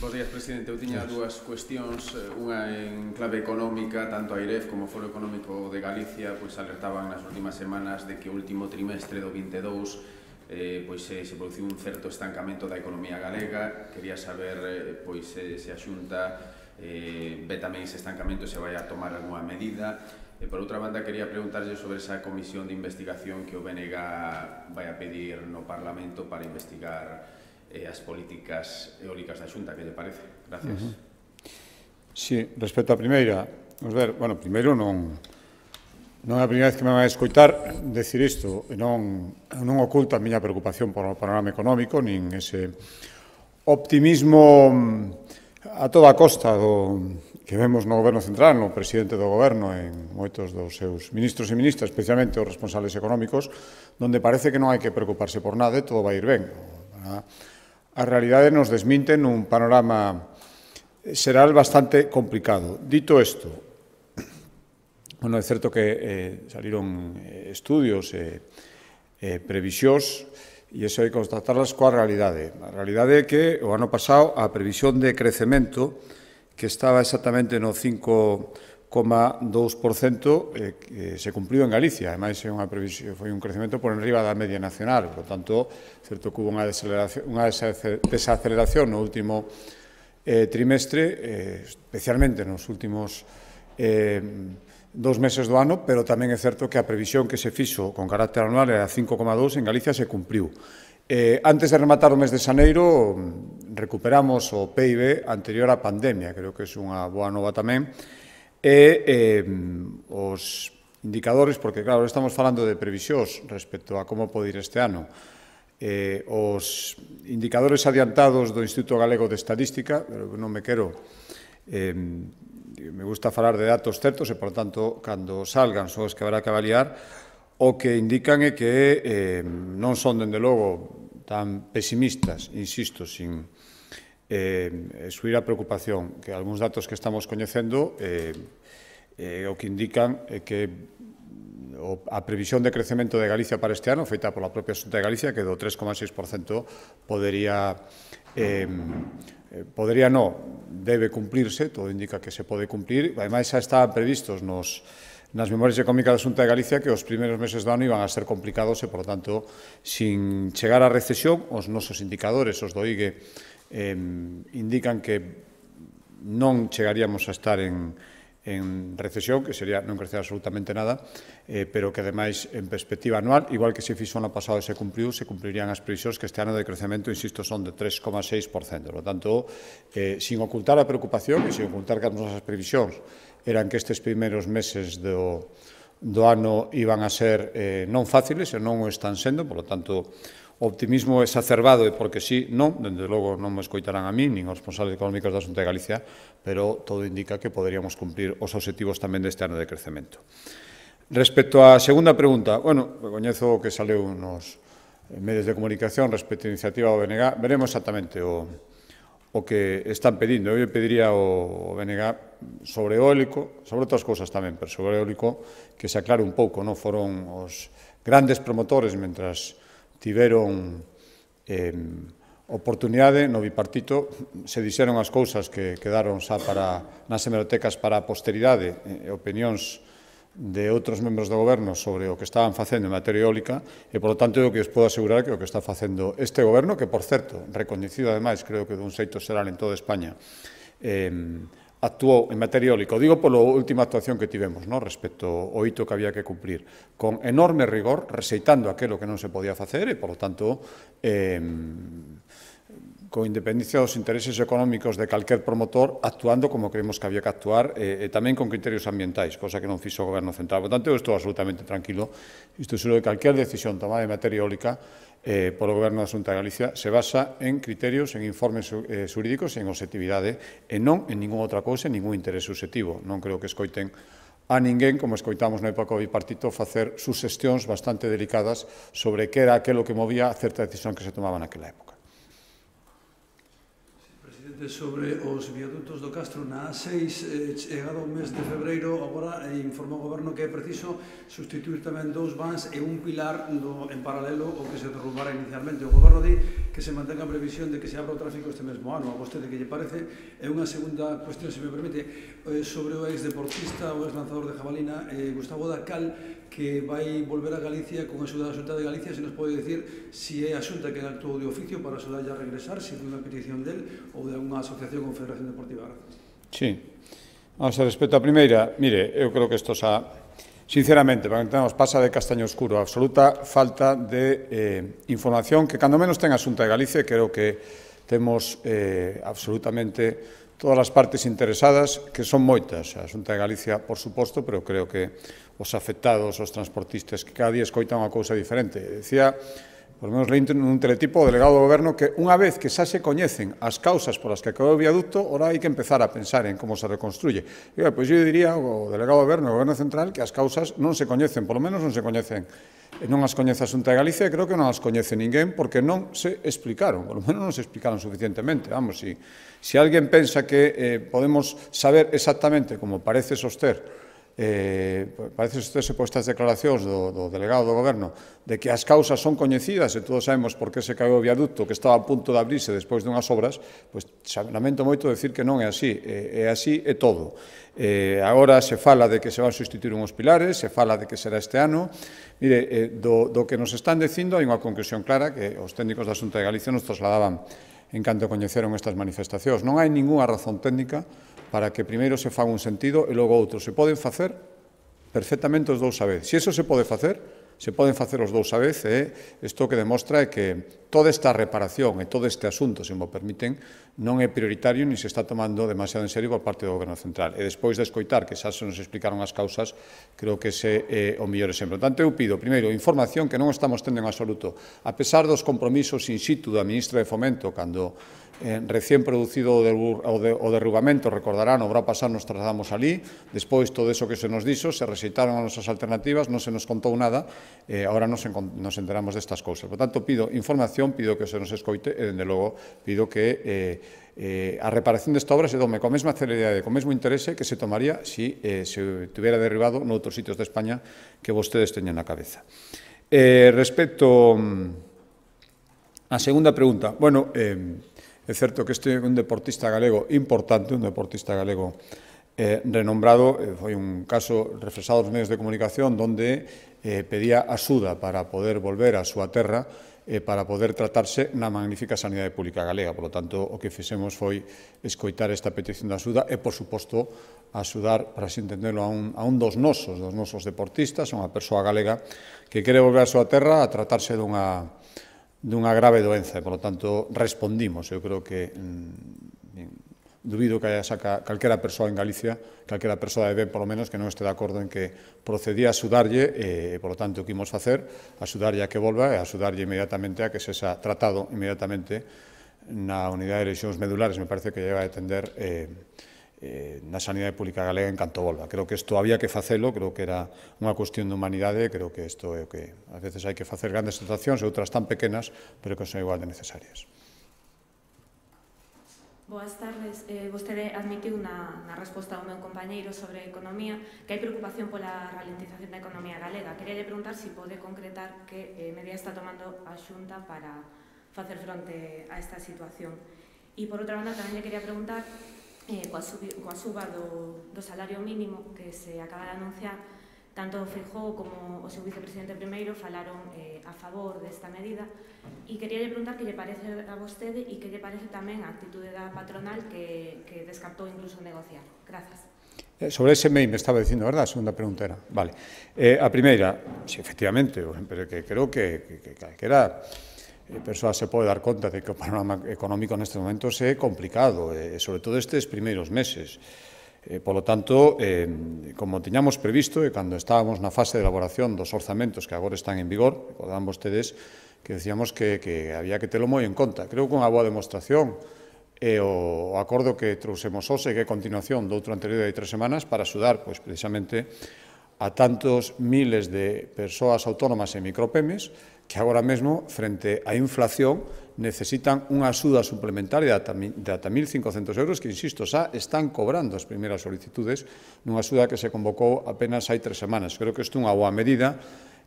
Speaker 5: Bos días, Presidente. Eu tiña dúas cuestións, eh, unha en clave económica, tanto a IREF como o Foro Económico de Galicia, pois alertaban nas últimas semanas de que o último trimestre do 22 eh, pois se, se produciu un certo estancamento da economía galega. Quería saber eh, pois se, se a Xunta eh, ve tamén ese estancamento se vai a tomar alguna medida. E por outra banda, quería preguntarlle sobre esa comisión de investigación que o BNG vai a pedir no Parlamento para investigar e as políticas eólicas da Xunta, que lle parece? Gracias. Uh -huh.
Speaker 1: Sí, respecto á primeira, vamos ver, bueno, primeiro non non é a primeira vez que me vai escoitar decir isto, e non, non oculta a miña preocupación por o panorama económico, nin ese optimismo a toda costa do, que vemos no Goberno Central, no presidente do Goberno, en moitos dos seus ministros e ministras, especialmente os responsables económicos, donde parece que non hai que preocuparse por nada e todo vai ir ben a realidade nos desminte nun panorama xeral bastante complicado. Dito isto, <clears throat> bueno, é certo que eh, saliron eh, estudios e eh, eh, previsións e iso hai que constatarlas coa realidade. A realidade é que o ano pasado a previsión de crecemento que estaba exactamente no 5 2,2% eh, que se cumpriu en Galicia. Ademais, é unha previsión, foi un crecemento por enriba da media nacional. Por tanto, certo que hubo unha desaceleración, unha desaceleración no último eh, trimestre, eh, especialmente nos últimos eh, dos meses do ano, pero tamén é certo que a previsión que se fixo con carácter anual era 5,2, en Galicia se cumpriu. Eh, antes de rematar o mes de Xaneiro, recuperamos o PIB anterior á pandemia, creo que é unha boa nova tamén, e eh, os indicadores, porque claro, estamos falando de previsións respecto a como pode ir este ano, eh, os indicadores adiantados do Instituto Galego de Estadística, pero non me quero, eh, me gusta falar de datos certos e, por tanto, cando salgan, son os que habrá que avaliar, o que indican é que eh, non son, dende logo, tan pesimistas, insisto, sin eh, subir a preocupación que algúns datos que estamos coñecendo eh, eh, o que indican eh, que o, a previsión de crecemento de Galicia para este ano, feita pola propia Xunta de Galicia, que do 3,6% podería, eh, eh, podería no, debe cumplirse, todo indica que se pode cumplir, ademais xa estaban previstos nos, nas memorias económicas da Xunta de Galicia que os primeiros meses do ano iban a ser complicados e, por tanto, sin chegar á recesión, os nosos indicadores, os do IGE, eh, indican que non chegaríamos a estar en, en recesión, que sería non crecer absolutamente nada, eh, pero que ademais en perspectiva anual, igual que se fixo ano pasado e se cumpriu, se cumplirían as previsións que este ano de crecemento, insisto, son de 3,6%. Por tanto, eh, sin ocultar a preocupación e sin ocultar que as nosas previsións eran que estes primeiros meses do, do ano iban a ser eh, non fáciles e non o están sendo, por lo tanto, optimismo exacerbado e porque sí, non, dende logo non me escoitarán a mí, nin os responsables económicos da Xunta de Galicia, pero todo indica que poderíamos cumplir os objetivos tamén deste ano de crecemento. Respecto á segunda pregunta, bueno, recoñezo que saleu nos medios de comunicación respecto á iniciativa do BNG, veremos exactamente o, o que están pedindo. Eu pediría ao BNG sobre eólico, sobre outras cousas tamén, pero sobre eólico que se aclare un pouco, non foron os grandes promotores mentras tiveron eh, oportunidade no bipartito, se dixeron as cousas que quedaron xa para, nas hemerotecas para a posteridade, eh, opinións de outros membros do goberno sobre o que estaban facendo en materia eólica e, por lo tanto, o que os podo asegurar que o que está facendo este goberno, que, por certo, reconhecido ademais, creo que dun xeito xeral en toda España, eh, actuou en materia eólica. O digo pola última actuación que tivemos, no? respecto ao hito que había que cumplir, con enorme rigor, reseitando aquilo que non se podía facer e, polo tanto, eh, co independencia dos intereses económicos de calquer promotor, actuando como creemos que había que actuar, eh, e tamén con criterios ambientais, cosa que non fixo o Goberno Central. Por tanto, eu estou absolutamente tranquilo, isto de que calquer decisión tomada en materia eólica eh, polo Goberno da Xunta de Galicia se basa en criterios, en informes eh, xurídicos e en objetividade e non en ningún outra cousa, en ningún interés subjetivo. Non creo que escoiten a ninguén, como escoitamos na época do bipartito, facer susestións bastante delicadas sobre que era aquilo que movía a certa decisión que se tomaba naquela época de
Speaker 6: sobre os viadutos do Castro na A6 eh, chegado o mes de febreiro agora eh, informou o goberno que é preciso sustituir tamén dous vans e un pilar do, en paralelo o que se derrubara inicialmente. O goberno di que se mantenga a previsión de que se abra o tráfico este mesmo ano. A vostede que lle parece é unha segunda cuestión, se me permite, eh, sobre o ex deportista, o ex lanzador de jabalina, eh, Gustavo Dacal, que vai volver a Galicia con a axuda da Xunta de Galicia se nos pode decir si é a Xunta que actuou de oficio para axudarlle a regresar, se foi unha petición del ou de unha asociación ou federación deportiva.
Speaker 1: Sí. Vamos a respecto a primeira, mire, eu creo que isto xa sinceramente, para que entendamos, pasa de castaño oscuro, absoluta falta de eh, información que cando menos ten a xunta de Galicia, creo que temos eh, absolutamente todas as partes interesadas, que son moitas, a Xunta de Galicia, por suposto, pero creo que os afectados, os transportistas, que cada día escoitan unha cousa diferente. Decía, por menos leí nun teletipo o delegado do goberno que unha vez que xa se coñecen as causas polas que acabou o viaducto, ora hai que empezar a pensar en como se reconstruye. E, pois eu diría o delegado do goberno, o goberno central, que as causas non se coñecen, polo menos non se coñecen non as coñece a Xunta de Galicia creo que non as coñece ninguén porque non se explicaron, polo menos non se explicaron suficientemente. Vamos, si Si alguén pensa que eh, podemos saber exactamente, como parece soster, eh, parece sosterse por estas declaracións do, do delegado do goberno de que as causas son coñecidas e todos sabemos por que se caeu o viaducto que estaba a punto de abrirse despois dunhas obras pois lamento moito decir que non é así. É, é así é todo. Eh, agora se fala de que se van substituir uns pilares se fala de que será este ano. Mire, eh, do, do que nos están dicindo hai unha conclusión clara que os técnicos da Xunta de Galicia nos trasladaban en canto coñeceron estas manifestacións. Non hai ningunha razón técnica para que primeiro se faga un sentido e logo outro. Se poden facer perfectamente os dous a vez. Se eso se pode facer, se poden facer os dous a vez, e isto que demostra é que toda esta reparación e todo este asunto, se mo permiten, non é prioritario ni se está tomando demasiado en serio por parte do Goberno Central. E despois de escoitar que xa se nos explicaron as causas, creo que ese é o mellor exemplo. Tanto eu pido, primeiro, información que non estamos tendo en absoluto. A pesar dos compromisos in situ da ministra de Fomento, cando eh, recén producido o, de, o, de, o derrubamento, recordarán, o brao pasar nos trasladamos ali, despois todo eso que se nos dixo, se rexeitaron as nosas alternativas, non se nos contou nada, eh, agora nos, nos enteramos destas cousas. Por tanto, pido información, pido que se nos escoite e, dende logo, pido que eh, a reparación desta obra se tome con mesma celeridade, con mesmo interese que se tomaría si eh, se tuviera derribado noutros sitios de España que vostedes teñen na cabeza. Eh, respecto mm, a segunda pregunta, bueno, É certo que este é un deportista galego importante, un deportista galego eh, renombrado, eh, foi un caso refresado nos medios de comunicación donde eh, pedía axuda para poder volver á súa terra eh, para poder tratarse na magnífica sanidade pública galega. Por lo tanto, o que fixemos foi escoitar esta petición de axuda e, por suposto, axudar, para así entenderlo, a un, a un dos nosos, dos nosos deportistas, unha persoa galega que quere volver á súa terra a tratarse dunha, dunha grave doenza, e, polo tanto, respondimos. Eu creo que mm, dubido que haya saca calquera persoa en Galicia, calquera persoa de ben, polo menos, que non este de acordo en que procedía a sudarlle, eh, e, polo tanto, o que imos facer, a sudarlle a que volva e a sudarlle inmediatamente a que se xa tratado inmediatamente na unidade de lesións medulares, me parece que lleva a atender eh, eh, na sanidade pública galega en canto volva. Creo que isto había que facelo, creo que era unha cuestión de humanidade, creo que isto é o que a veces hai que facer grandes situacións e outras tan pequenas, pero que son igual de necesarias.
Speaker 7: Boas tardes. Eh, vostede admitiu na, na resposta ao meu compañeiro sobre a economía que hai preocupación pola ralentización da economía galega. Quería preguntar se si pode concretar que eh, medidas está tomando a Xunta para facer fronte a esta situación. E, por outra banda, tamén lle quería preguntar eh, coa, subi, coa suba do, do salario mínimo que se acaba de anunciar, tanto o Feijó como o seu vicepresidente primeiro falaron eh, a favor desta medida e quería lle preguntar que lle parece a vostede e que lle parece tamén a actitude da patronal que, que descartou incluso negociar. Grazas.
Speaker 1: Eh, sobre ese mail me estaba dicindo, verdad? A segunda pregunta era. Vale. Eh, a primeira, si, efectivamente, que creo que, que, que calquera eh, persoa se pode dar conta de que o panorama económico neste momento é complicado, eh, sobre todo estes primeiros meses. Eh, polo tanto, eh, como teñamos previsto, e cando estábamos na fase de elaboración dos orzamentos que agora están en vigor, recordan vostedes que decíamos que, que había que telo moi en conta. Creo que unha boa demostración e o acordo que trouxemos hoxe, que é continuación do outro anterior de tres semanas, para axudar pois, precisamente a tantos miles de persoas autónomas e micropemes que agora mesmo, frente á inflación, necesitan unha axuda suplementaria de ata, 1.500 euros que, insisto, xa están cobrando as primeiras solicitudes nunha axuda que se convocou apenas hai tres semanas. Creo que isto é unha boa medida.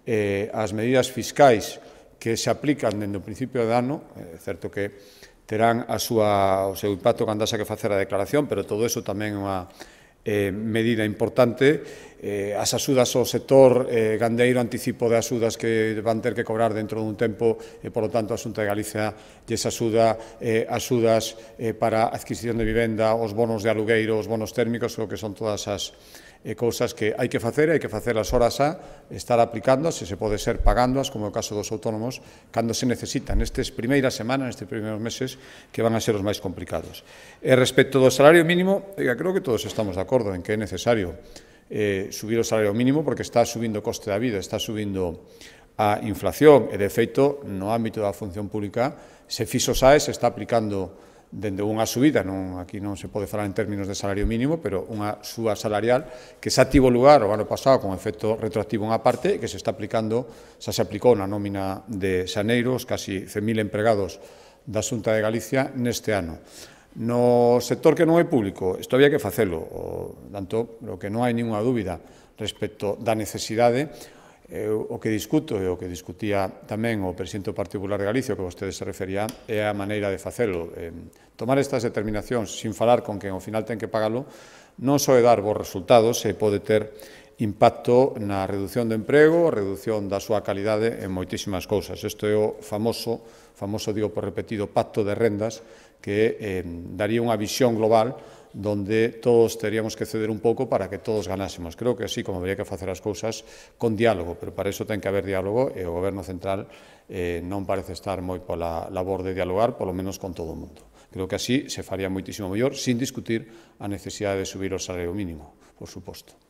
Speaker 1: Eh, as medidas fiscais que se aplican dende o principio de ano, é certo que terán a súa, o seu impacto cando xa que facer a declaración, pero todo eso tamén é unha eh, medida importante. Eh, as axudas ao sector eh, gandeiro, anticipo de axudas que van ter que cobrar dentro dun tempo, e, por lo tanto, a Xunta de Galicia lles axuda eh, axudas eh, para adquisición de vivenda, os bonos de alugueiro, os bonos térmicos, o que son todas as Eh, e cousas que hai que facer hai que facelas horas a estar aplicando, se se pode ser pagándoas, como é o caso dos autónomos, cando se necesitan nestes primeiras semanas, nestes primeiros meses, que van a ser os máis complicados. E respecto do salario mínimo, creo que todos estamos de acordo en que é necesario eh, subir o salario mínimo porque está subindo o coste da vida, está subindo a inflación e, de feito, no ámbito da función pública se fixo SAE se está aplicando dende unha subida, non aquí non se pode falar en términos de salario mínimo, pero unha súa salarial que xa tivo lugar o ano pasado con efecto retroactivo unha parte que se está aplicando, xa se aplicou na nómina de xaneiros, casi 100.000 empregados da Xunta de Galicia neste ano. No sector que non é público, isto había que facelo, o, tanto, lo que non hai ninguna dúbida respecto da necesidade, Eu, o que discuto e o que discutía tamén o presidente particular de Galicia, que vostede se refería, é a maneira de facelo. Eh, tomar estas determinacións sin falar con quen ao final ten que pagalo, non só é dar bons resultados, se pode ter impacto na reducción do emprego, reducción da súa calidade en moitísimas cousas. Isto é o famoso, famoso digo por repetido, pacto de rendas que eh, daría unha visión global donde todos teríamos que ceder un pouco para que todos ganásemos. Creo que así como habría que facer as cousas con diálogo, pero para iso ten que haber diálogo e o Goberno Central eh, non parece estar moi pola labor de dialogar, polo menos con todo o mundo. Creo que así se faría moitísimo mellor, sin discutir a necesidade de subir o salario mínimo, por suposto.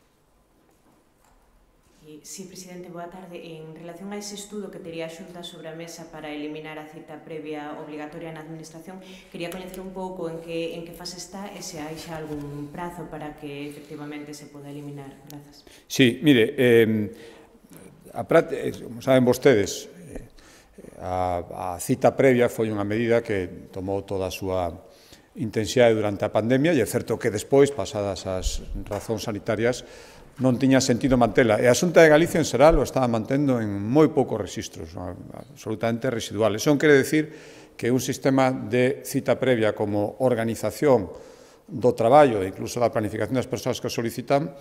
Speaker 8: Sí, Presidente, boa tarde. En relación a ese estudo que tería a Xunta sobre a mesa para eliminar a cita previa obligatoria na Administración, quería coñecer un pouco en que, en que fase está e se hai xa algún prazo para que efectivamente se poda eliminar. Grazas.
Speaker 1: Sí, mire, eh, a prate, como saben vostedes, eh, a, a cita previa foi unha medida que tomou toda a súa intensidade durante a pandemia e é certo que despois, pasadas as razóns sanitarias, non tiña sentido mantela. E a Xunta de Galicia en Seral o estaba mantendo en moi poucos registros, absolutamente residuales. Eso quere decir que un sistema de cita previa como organización do traballo e incluso da planificación das persoas que o solicitan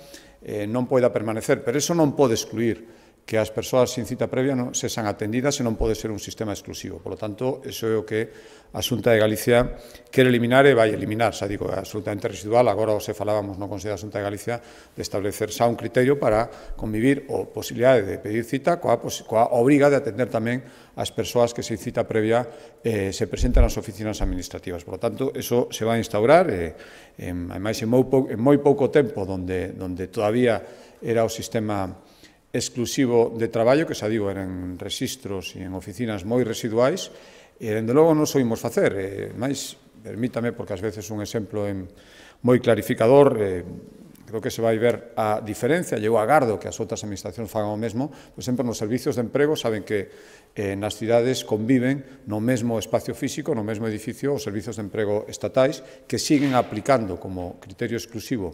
Speaker 1: eh, non poida permanecer, pero eso non pode excluir que as persoas sin cita previa non sexan atendidas e non pode ser un sistema exclusivo. Por lo tanto, eso é o que a Xunta de Galicia quere eliminar e vai eliminar, xa digo, é absolutamente residual, agora se falábamos no Consello da Xunta de Galicia de establecer xa un criterio para convivir o posibilidade de pedir cita coa, coa obriga de atender tamén as persoas que sin cita previa eh, se presentan ás oficinas administrativas. Por lo tanto, eso se vai instaurar, eh, en, ademais, en moi, pou, en moi pouco tempo, donde, donde todavía era o sistema exclusivo de traballo, que xa digo, eran registros e en oficinas moi residuais, e, dende logo, non soimos facer. E, máis, permítame, porque ás veces un exemplo en, moi clarificador, eh, creo que se vai ver a diferencia, eu agardo que as outras administracións fagan o mesmo, por exemplo, nos servicios de emprego saben que eh, nas cidades conviven no mesmo espacio físico, no mesmo edificio, os servicios de emprego estatais, que siguen aplicando como criterio exclusivo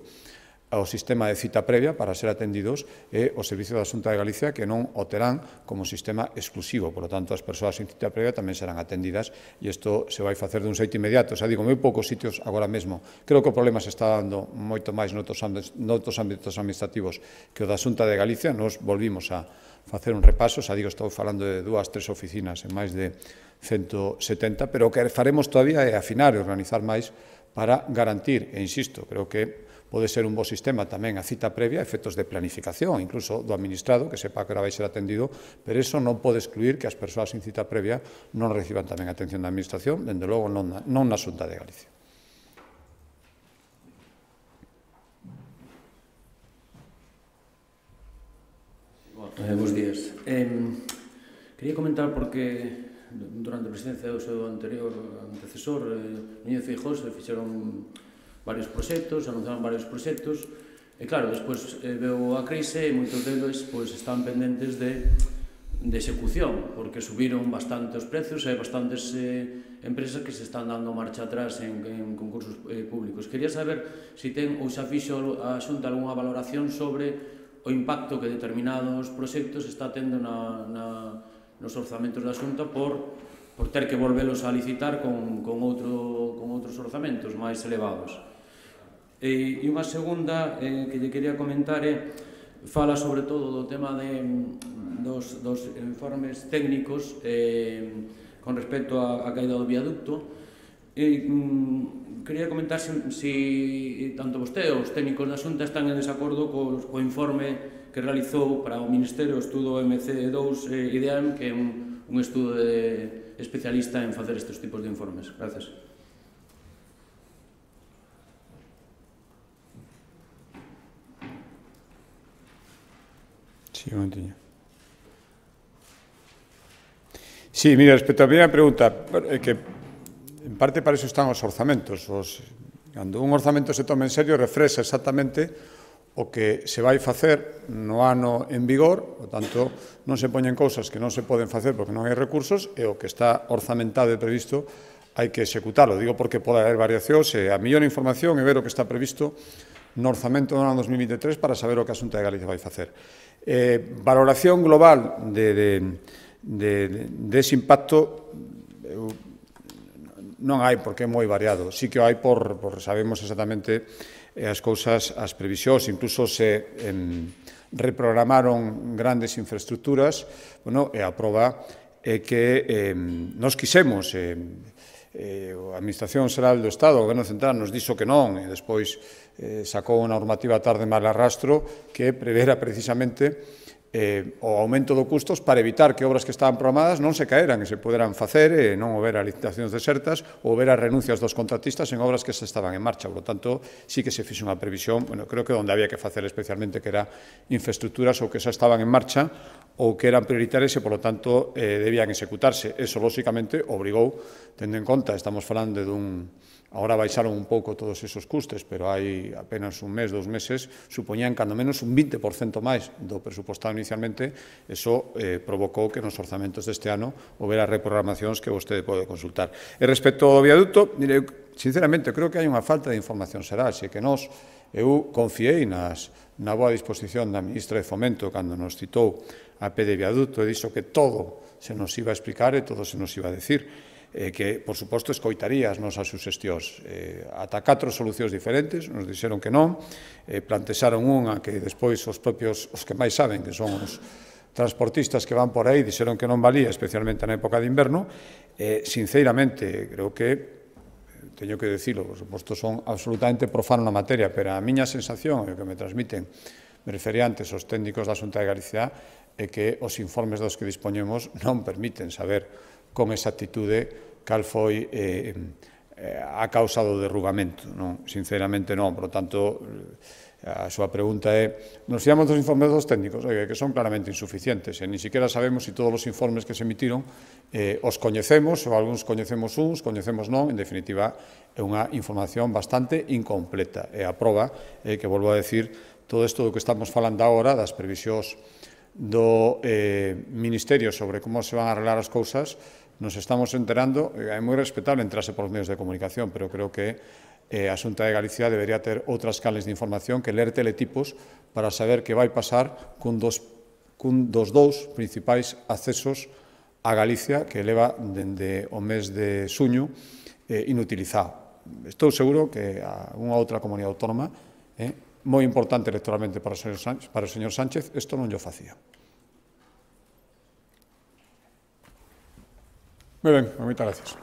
Speaker 1: ao sistema de cita previa para ser atendidos e o Servicio da Xunta de Galicia que non o terán como sistema exclusivo. Por lo tanto, as persoas sin cita previa tamén serán atendidas e isto se vai facer dun xeito inmediato. Xa digo, moi poucos sitios agora mesmo. Creo que o problema se está dando moito máis noutros ámbitos, noutros ámbitos administrativos que o da Xunta de Galicia. Nos volvimos a facer un repaso, xa digo, estou falando de dúas, tres oficinas en máis de 170, pero o que faremos todavía é afinar e organizar máis para garantir, e insisto, creo que pode ser un bo sistema tamén a cita previa efectos de planificación, incluso do administrado, que sepa que ora vai ser atendido, pero eso non pode excluir que as persoas sin cita previa non reciban tamén atención da administración, dende logo non na, non na Xunta de Galicia.
Speaker 9: Eh, bos días. Eh, quería comentar porque durante a presidencia do seu anterior antecesor, eh, Núñez Feijóo, se fixeron varios proxectos, anunciaron varios proxectos, e claro, despois eh, veu a crise e moitos deles pois, están pendentes de, de execución, porque subiron bastante os prezos e hai bastantes eh, empresas que se están dando marcha atrás en, en concursos eh, públicos. Quería saber se si ten ou xa fixo a Xunta algunha valoración sobre o impacto que determinados proxectos está tendo na, na, nos orzamentos da Xunta por, por ter que volvelos a licitar con, con, outro, con outros orzamentos máis elevados. E, e unha segunda eh, que lle quería comentar é fala sobre todo do tema de, mm, dos, dos informes técnicos eh, con respecto á, á caída do viaducto. E, mm, quería comentar se, si, tanto vostede ou os técnicos da Xunta están en desacordo co, co informe que realizou para o Ministerio o Estudo MC2 eh, IDEAM, que é un, un estudo de especialista en facer estes tipos de informes. Gracias.
Speaker 1: Segundo. Sí, mira, respecto a primeira pregunta, que en parte para iso están os orzamentos. Os, cando un orzamento se toma en serio, refresa exactamente o que se vai facer no ano en vigor, o tanto, non se poñen cousas que non se poden facer porque non hai recursos, e o que está orzamentado e previsto hai que executarlo. Digo porque pode haber variacións e a millón información e ver o que está previsto no orzamento do ano 2023 para saber o que a Xunta de Galicia vai facer. Eh, valoración global de, de, de, de ese impacto eu, non hai porque é moi variado. Sí que hai por, por sabemos exactamente eh, as cousas, as previsións, incluso se em, reprogramaron grandes infraestructuras, bueno, e a prova é que eh, nos quisemos eh, eh, a Administración Xeral do Estado, o Goberno Central, nos dixo que non, e despois eh, sacou unha normativa tarde mal arrastro que prevera precisamente eh, o aumento do custos para evitar que obras que estaban programadas non se caeran e se poderan facer e eh, non houbera licitacións desertas ou houbera renuncias dos contratistas en obras que se estaban en marcha. Por lo tanto, sí que se fixe unha previsión, bueno, creo que onde había que facer especialmente que era infraestructuras ou que xa estaban en marcha ou que eran prioritarias e, por lo tanto, eh, debían executarse. Eso, lóxicamente, obrigou, tendo en conta, estamos falando dun Ahora baixaron un pouco todos esos custes, pero hai apenas un mes, dous meses, supoñían cando menos un 20% máis do presupuestado inicialmente, eso eh, provocou que nos orzamentos deste ano houbera reprogramacións que vostede pode consultar. E respecto ao viaducto, mire, sinceramente, creo que hai unha falta de información será, xe que nós, eu confiei nas, na boa disposición da ministra de Fomento cando nos citou a P de viaducto e dixo que todo se nos iba a explicar e todo se nos iba a decir eh, que, por suposto, escoitaría as nosas sugestións. Eh, ata catro solucións diferentes, nos dixeron que non, eh, plantexaron unha que despois os propios, os que máis saben, que son os transportistas que van por aí, dixeron que non valía, especialmente na época de inverno. Eh, sinceramente, creo que eh, teño que decirlo, por suposto son absolutamente profano na materia, pero a miña sensación e o que me transmiten me refería antes os técnicos da Xunta de Galicia é que os informes dos que dispoñemos non permiten saber con exactitude cal foi eh, eh, a causa do derrugamento. Non? Sinceramente non, por tanto, eh, a súa pregunta é nos fiamos dos informes dos técnicos, oiga, que son claramente insuficientes, e ni siquiera sabemos se si todos os informes que se emitiron eh, os coñecemos, ou algúns coñecemos uns, coñecemos non, en definitiva, é unha información bastante incompleta, e a prova, eh, que volvo a decir, todo isto do que estamos falando agora, das previsións do eh, Ministerio sobre como se van a arreglar as cousas, nos estamos enterando, eh, é moi respetable entrarse polos medios de comunicación, pero creo que eh, a Xunta de Galicia debería ter outras canles de información que ler teletipos para saber que vai pasar cun dos, cun dos dous principais accesos a Galicia que leva dende o mes de suño eh, inutilizado. Estou seguro que a unha outra comunidade autónoma eh, moi importante electoralmente para o señor Sánchez, para o señor Sánchez isto non lle facía. Muy bien, pues gracias.